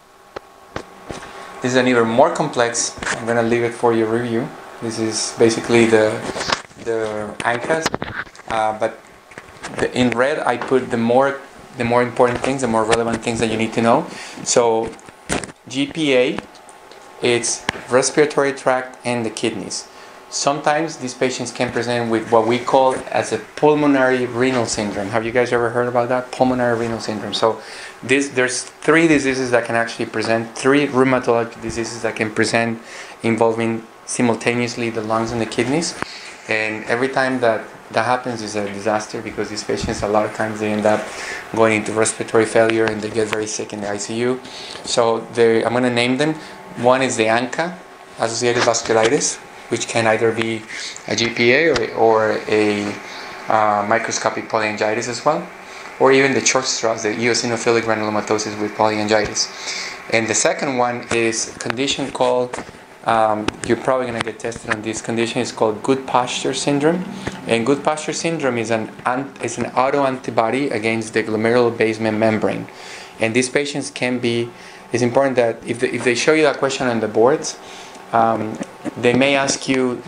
This is an even more complex. I'm gonna leave it for your review. This is basically the the ANCAs, uh, but the, in red I put the more the more important things, the more relevant things that you need to know. So GPA it's respiratory tract and the kidneys. Sometimes these patients can present with what we call as a pulmonary renal syndrome. Have you guys ever heard about that? Pulmonary renal syndrome. So this, there's three diseases that can actually present, three rheumatologic diseases that can present involving simultaneously the lungs and the kidneys. And every time that that happens is a disaster because these patients a lot of times they end up going into respiratory failure and they get very sick in the ICU. So they I'm going to name them. One is the ANCA, associated vasculitis, which can either be a GPA or, or a uh, microscopic polyangiitis as well, or even the Churg Strauss, the eosinophilic granulomatosis with polyangiitis. And the second one is a condition called, um, you're probably going to get tested on this condition, it's called Goodpasture syndrome. And Goodpasture syndrome is an, is an autoantibody against the glomerular basement membrane. And these patients can be it's important that if, if they show you that question on the boards, um, they may ask you,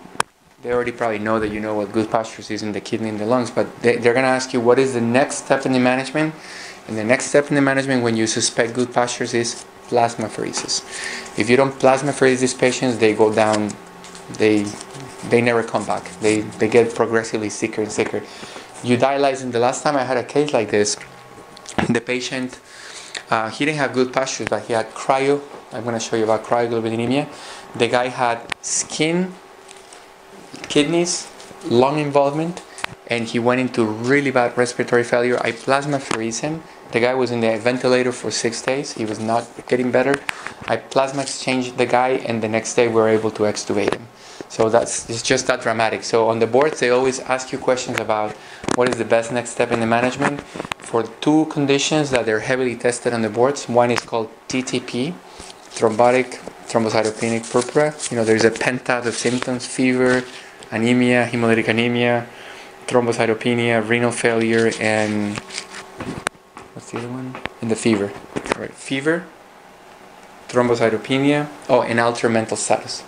they already probably know that you know what Goodpasture is in the kidney and the lungs, but they, they're going to ask you what is the next step in the management. And the next step in the management when you suspect Goodpasture is plasmapheresis. If you don't plasmapherese these patients, they go down, they they never come back. They, they get progressively sicker and sicker. You dialyze, and the last time I had a case like this, the patient uh, he didn't have Goodpasture's, but he had cryo. I'm going to show you about cryoglobulinemia. The guy had skin, kidneys, lung involvement, and he went into really bad respiratory failure. I plasmapheresed him. The guy was in the ventilator for six days. He was not getting better. I plasma exchanged the guy, and the next day we were able to extubate him. So that's it's just that dramatic. So on the boards, they always ask you questions about what is the best next step in the management for two conditions that they're heavily tested on the boards. One is called TTP, thrombotic, thrombocytopenic purpura. You know, there's a pentad of symptoms: fever, anemia, hemolytic anemia, thrombocytopenia, renal failure, and what's the other one? And the fever. All right, fever, thrombocytopenia. Oh, and altered mental status.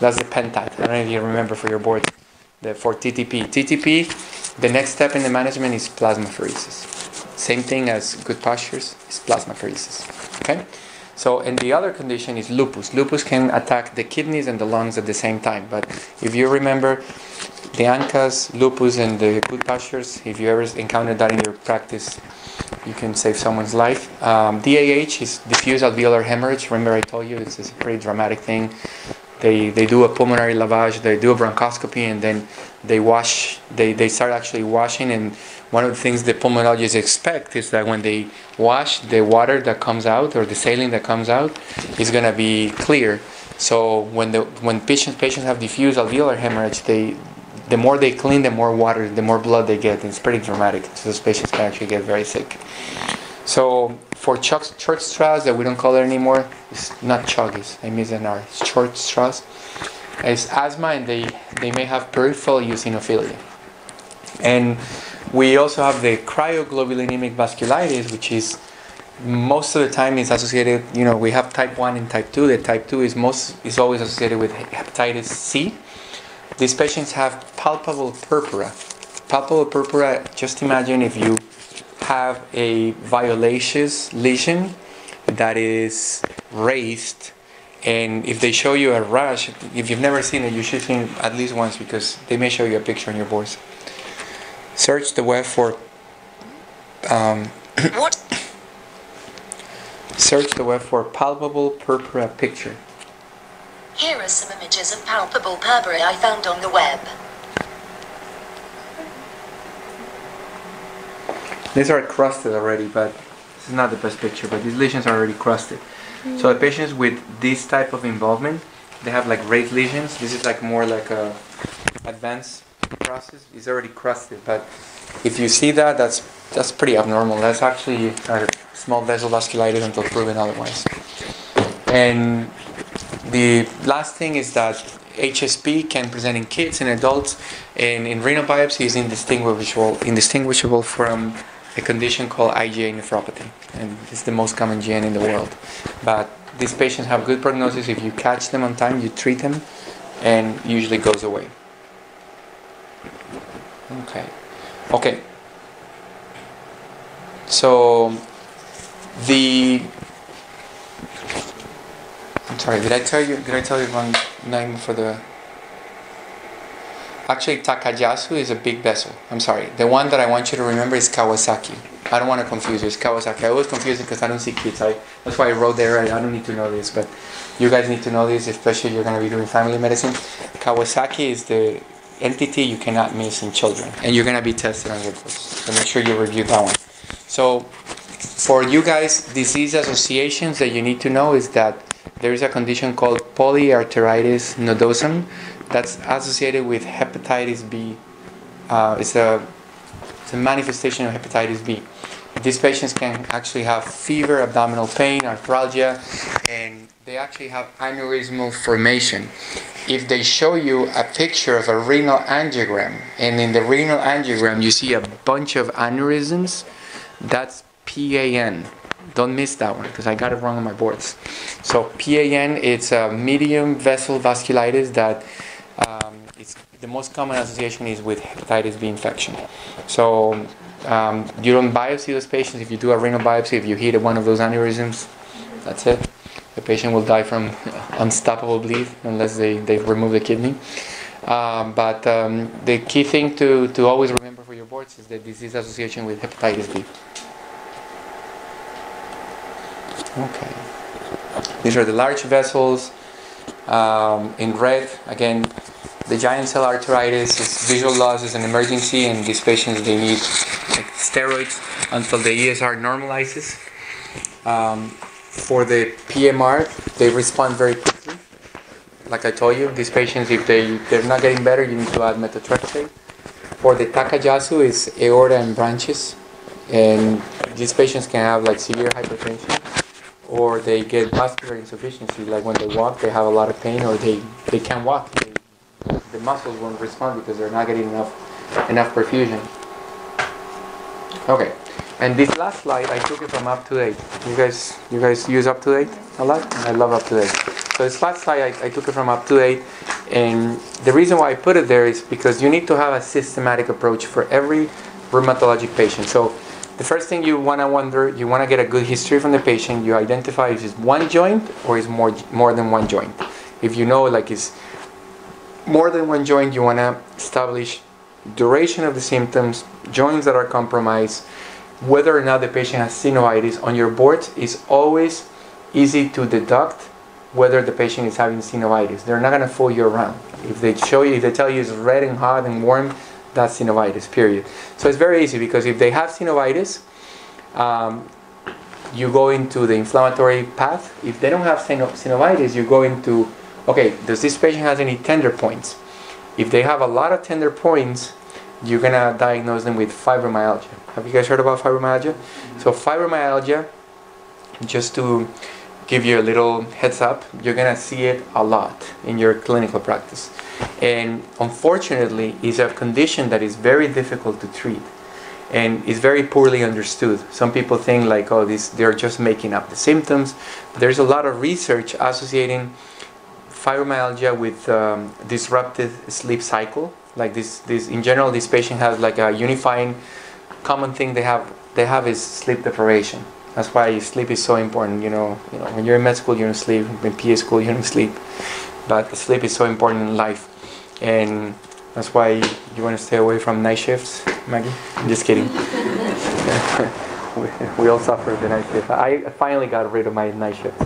That's the pentad. I don't know if you remember for your board. The for TTP. TTP. The next step in the management is plasmapheresis. Same thing as Goodpasture's is plasmapheresis. Okay. So, and the other condition is lupus. Lupus can attack the kidneys and the lungs at the same time. But if you remember, the ANCAs, lupus, and the Goodpasture's, if you ever encountered that in your practice, you can save someone's life. Um, DAH is diffuse alveolar hemorrhage. Remember, I told you it's a pretty dramatic thing. They, they do a pulmonary lavage, they do a bronchoscopy, and then they wash, they, they start actually washing. And one of the things the pulmonologists expect is that when they wash, the water that comes out or the saline that comes out is going to be clear. So when the when patients patients have diffuse alveolar hemorrhage, they the more they clean, the more water, the more blood they get. It's pretty dramatic. So those patients can actually get very sick. So for church, church straws that we don't call it anymore, it's not chuggies. I miss an R. Church straws. It's asthma, and they they may have peripheral eosinophilia. And we also have the cryoglobulinemic vasculitis, which is most of the time is associated. You know, we have type one and type two. The type two is most is always associated with hepatitis C. These patients have palpable purpura. Palpable purpura. Just imagine if you have a violaceous lesion that is raised and if they show you a rash if you've never seen it you should see it at least once because they may show you a picture on your boards search the web for um, What? search the web for palpable purpura picture Here are some images of palpable purpura I found on the web. These are crusted already, but this is not the best picture. But these lesions are already crusted. So the patients with this type of involvement, they have like raised lesions. This is like more like a advanced process. It's already crusted, but if you see that, that's that's pretty abnormal. That's actually a small vessel vasculitis until proven otherwise. And the last thing is that HSP can present in kids and adults, and in renal biopsy is indistinguishable, indistinguishable from a condition called IgA nephropathy, and it's the most common GN in the world. But these patients have good prognosis if you catch them on time, you treat them, and usually goes away. Okay, okay. So the I'm sorry, did I tell you did I tell you wrong name for the Actually Takayasu is a big vessel. I'm sorry. The one that I want you to remember is Kawasaki. I don't want to confuse you. It's Kawasaki. I always confuse it because I don't see kids. I, that's why I wrote there. I, I don't need to know this, but you guys need to know this, especially if you're going to be doing family medicine. Kawasaki is the entity you cannot miss in children, and you're going to be tested on your books. So make sure you review that one. So for you guys, disease associations that you need to know is that there is a condition called polyarteritis nodosum that's associated with hepatitis B. Uh, it's, a, it's a manifestation of hepatitis B. These patients can actually have fever, abdominal pain, arthralgia, and they actually have aneurysmal formation. If they show you a picture of a renal angiogram, and in the renal angiogram you see a bunch of aneurysms, that's PAN. Don't miss that one because I got it wrong on my boards. So PAN, it's a medium vessel vasculitis that um, it's the most common association is with hepatitis B infection. So um, you don't biopsy those patients. If you do a renal biopsy, if you hit one of those aneurysms, that's it. The patient will die from unstoppable bleed unless they, they remove the kidney. Um, but um, the key thing to, to always remember for your boards is the disease association with hepatitis B. Okay. These are the large vessels. Um, in red, again, the giant cell arteritis is visual loss is an emergency, and these patients they need steroids until the ESR normalizes. Um, for the PMR, they respond very quickly. Like I told you, these patients, if they they're not getting better, you need to add methotrexate. For the Takayasu, is aorta and branches, and these patients can have like severe hypertension or they get vascular insufficiency, like when they walk, they have a lot of pain, or they, they can't walk. They, the muscles won't respond because they're not getting enough enough perfusion. Okay, and this last slide I took it from Up to Date. You guys, you guys use Up to Date a lot. I love Up to Date. So this last slide I, I took it from Up to Date, and the reason why I put it there is because you need to have a systematic approach for every rheumatologic patient. So the first thing you want to wonder, you want to get a good history from the patient. You identify if it's one joint or is more more than one joint. If you know like it's more than one joint, you want to establish duration of the symptoms, joints that are compromised, whether or not the patient has synovitis. On your boards is always easy to deduct whether the patient is having synovitis. They're not going to fool you around. If they show you, if they tell you it's red and hot and warm, that's synovitis, period. So it's very easy because if they have synovitis, um, you go into the inflammatory path. If they don't have synovitis, you go into, okay, does this patient has any tender points? If they have a lot of tender points, you're gonna diagnose them with fibromyalgia. Have you guys heard about fibromyalgia? So fibromyalgia, just to give you a little heads up, you're gonna see it a lot in your clinical practice. And unfortunately, it's a condition that is very difficult to treat and is very poorly understood. Some people think like, oh, this they're just making up the symptoms. There's a lot of research associating fibromyalgia with um, disrupted sleep cycle. Like this, this in general, this patient has like a unifying common thing they have. They have is sleep deprivation. That's why sleep is so important. You know, you know, when you're in med school, you don't sleep. In PA school, you don't sleep. But sleep is so important in life, and that's why you want to stay away from night shifts, Maggie. I'm just kidding. we, we all suffer the night shift. I finally got rid of my night shifts.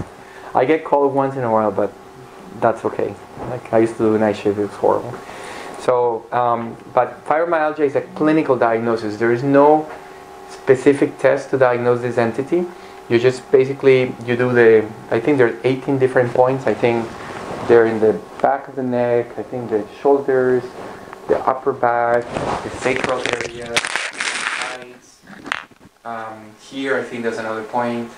I get called once in a while, but that's okay. Like I used to do night shift, it was horrible. So, um, but fibromyalgia is a clinical diagnosis. There is no specific test to diagnose this entity. You just basically you do the. I think there's 18 different points. I think they're in the back of the neck. I think the shoulders, the upper back, the sacral area, sides. Um, here, I think there's another point.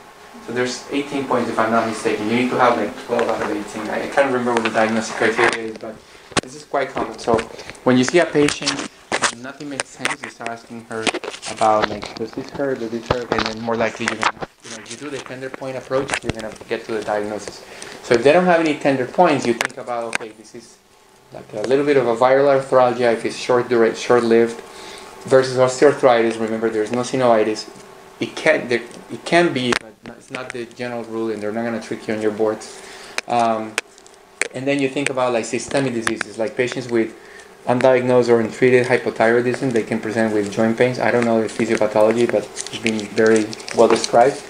So there's 18 points if I'm not mistaken. You need to have like 12 out of 18. I can't remember what the diagnostic criteria is, but this is quite common. So when you see a patient nothing makes sense, you start asking her about like, does this hurt, does this hurt, and then more likely you're gonna, you know, you do the tender point approach, you're gonna get to the diagnosis. So if they don't have any tender points, you think about, okay, this is like a little bit of a viral arthralgia if it's short duration, short-lived, versus osteoarthritis. Remember, there's no synovitis. It can it can be, but it's not the general rule, and they're not going to trick you on your boards. Um, and then you think about like systemic diseases, like patients with undiagnosed or untreated hypothyroidism. They can present with joint pains. I don't know the physiopathology, but it's been very well described.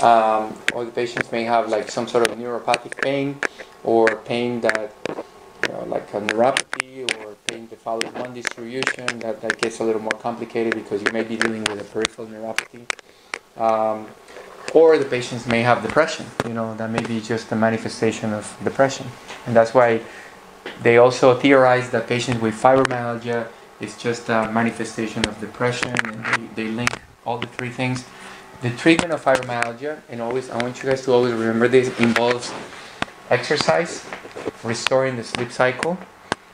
Um, or the patients may have like some sort of neuropathic pain or pain that, you know, like a neuropathy or pain that follows one distribution that, that gets a little more complicated because you may be dealing with a peripheral neuropathy. Um, or the patients may have depression, you know, that may be just a manifestation of depression. And that's why they also theorize that patients with fibromyalgia is just a manifestation of depression and they, they link all the three things the treatment of fibromyalgia, and always, I want you guys to always remember this, involves exercise, restoring the sleep cycle,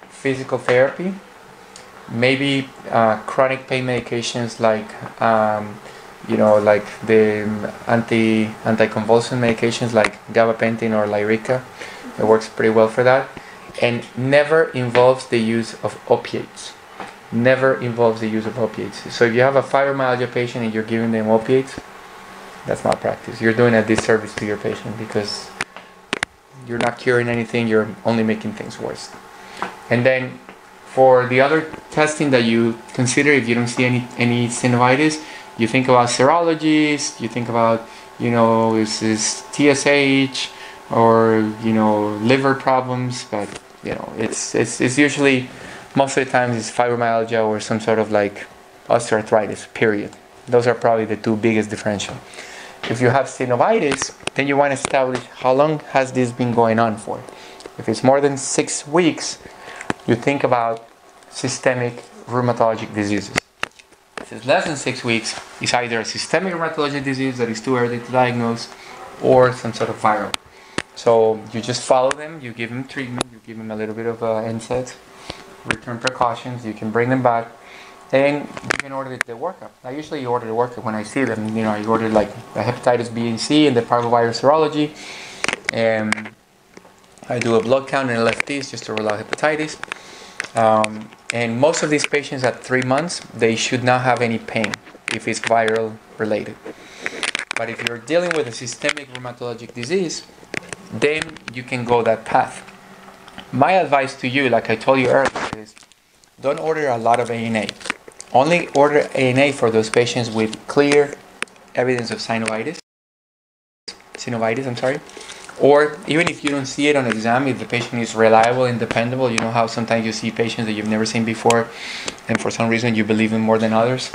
physical therapy, maybe uh, chronic pain medications like, um, you know, like the anti anticonvulsant medications like gabapentin or Lyrica. It works pretty well for that, and never involves the use of opiates never involves the use of opiates. So if you have a fibromyalgia patient and you're giving them opiates, that's not practice. You're doing a disservice to your patient because you're not curing anything, you're only making things worse. And then for the other testing that you consider, if you don't see any, any synovitis, you think about serologies, you think about, you know, is this TSH or, you know, liver problems, but, you know, it's, it's, it's usually, most of the times it's fibromyalgia or some sort of like osteoarthritis, period. Those are probably the two biggest differential. If you have synovitis, then you want to establish how long has this been going on for. If it's more than six weeks, you think about systemic rheumatologic diseases. If it's less than six weeks, it's either a systemic rheumatologic disease that is too early to diagnose, or some sort of viral. So you just follow them, you give them treatment, you give them a little bit of uh, NSAIDs, return precautions, you can bring them back, and you can order the workup. I usually order the workup when I see them. You know, I order like the hepatitis B and C and the parvovirus serology, and I do a blood count and LFTs just to rule out hepatitis. Um, and most of these patients at three months, they should not have any pain if it's viral related. But if you're dealing with a systemic rheumatologic disease, then you can go that path. My advice to you, like I told you earlier, is don't order a lot of ANA. Only order ANA for those patients with clear evidence of synovitis. Synovitis, I'm sorry. Or even if you don't see it on exam, if the patient is reliable and dependable, you know how sometimes you see patients that you've never seen before, and for some reason you believe in more than others,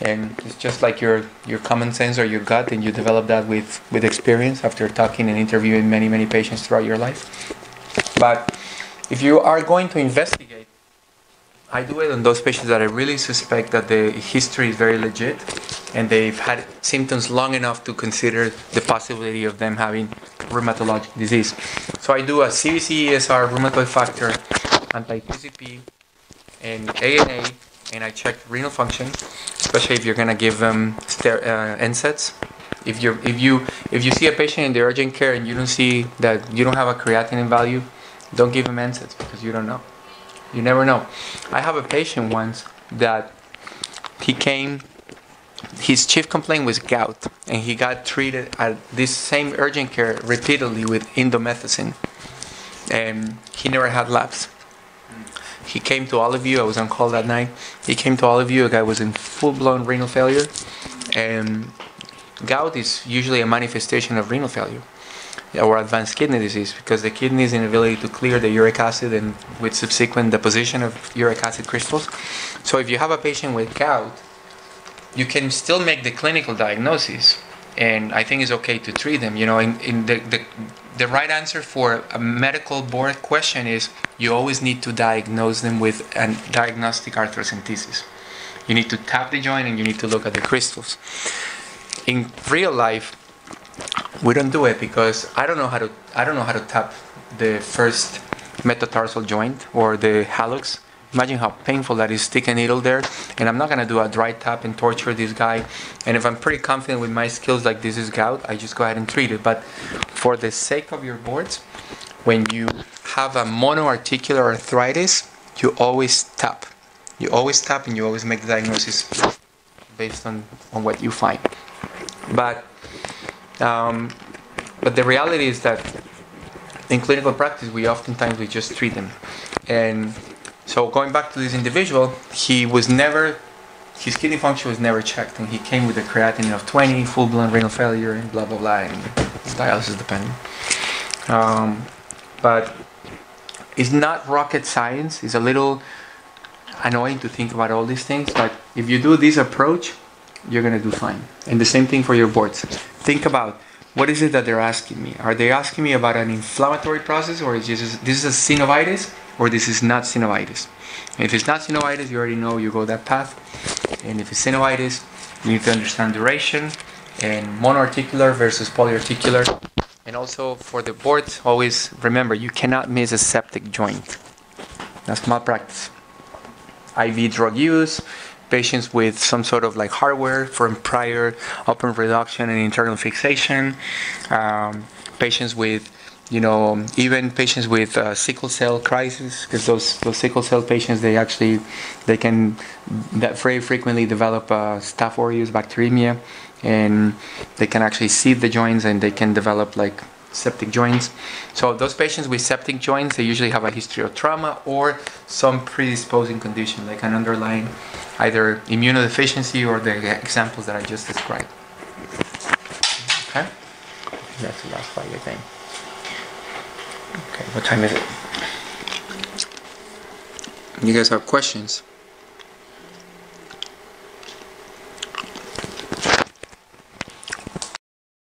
and it's just like your your common sense or your gut, and you develop that with with experience after talking and interviewing many many patients throughout your life. But if you are going to investigate, I do it on those patients that I really suspect that the history is very legit and they've had symptoms long enough to consider the possibility of them having rheumatologic disease. So I do a CBC ESR rheumatoid factor, anti-CCP, and ANA, and I check renal function, especially if you're gonna give them ster- uh, NSAIDs. If you if you if you see a patient in the urgent care and you don't see that you don't have a creatinine value, don't give them NSAIDs because you don't know. You never know. I have a patient once that he came his chief complaint was gout, and he got treated at this same urgent care repeatedly with indomethacin, and he never had labs. He came to all of you. I was on call that night. He came to all of you. A guy was in full-blown renal failure, and gout is usually a manifestation of renal failure or advanced kidney disease because the kidney's inability to clear the uric acid and with subsequent deposition of uric acid crystals. So if you have a patient with gout you can still make the clinical diagnosis and I think it's okay to treat them. You know, in, in the, the, the right answer for a medical board question is you always need to diagnose them with a diagnostic arthrocentesis. You need to tap the joint and you need to look at the crystals. In real life, we don't do it because I don't know how to I don't know how to tap the first metatarsal joint or the hallux Imagine how painful that is, stick a needle there. And I'm not gonna do a dry tap and torture this guy. And if I'm pretty confident with my skills, like this is gout, I just go ahead and treat it. But for the sake of your boards, when you have a monoarticular arthritis, you always tap. You always tap and you always make the diagnosis based on, on what you find. But um, but the reality is that in clinical practice, we oftentimes we just treat them, and so going back to this individual, he was never, his kidney function was never checked, and he came with a creatinine of 20, full-blown renal failure, and blah blah blah, and dialysis dependent. Um, but it's not rocket science. It's a little annoying to think about all these things, but if you do this approach, you're gonna do fine. And the same thing for your boards. Think about what is it that they're asking me? Are they asking me about an inflammatory process, or is this this is a synovitis? or this is not synovitis. if it's not synovitis, you already know you go that path. And if it's synovitis, you need to understand duration and monoarticular versus polyarticular. And also for the boards, always remember you cannot miss a septic joint. That's malpractice. IV drug use, patients with some sort of like hardware from prior open reduction and internal fixation, um, patients with you know, even patients with uh, sickle cell crisis, because those, those sickle cell patients, they actually, they can that very frequently develop uh, Staph aureus bacteremia, and they can actually seed the joints and they can develop like septic joints. So those patients with septic joints, they usually have a history of trauma or some predisposing condition, like an underlying either immunodeficiency or the examples that I just described. Okay, that's the last slide, I think. Okay, what time is it? You guys have questions?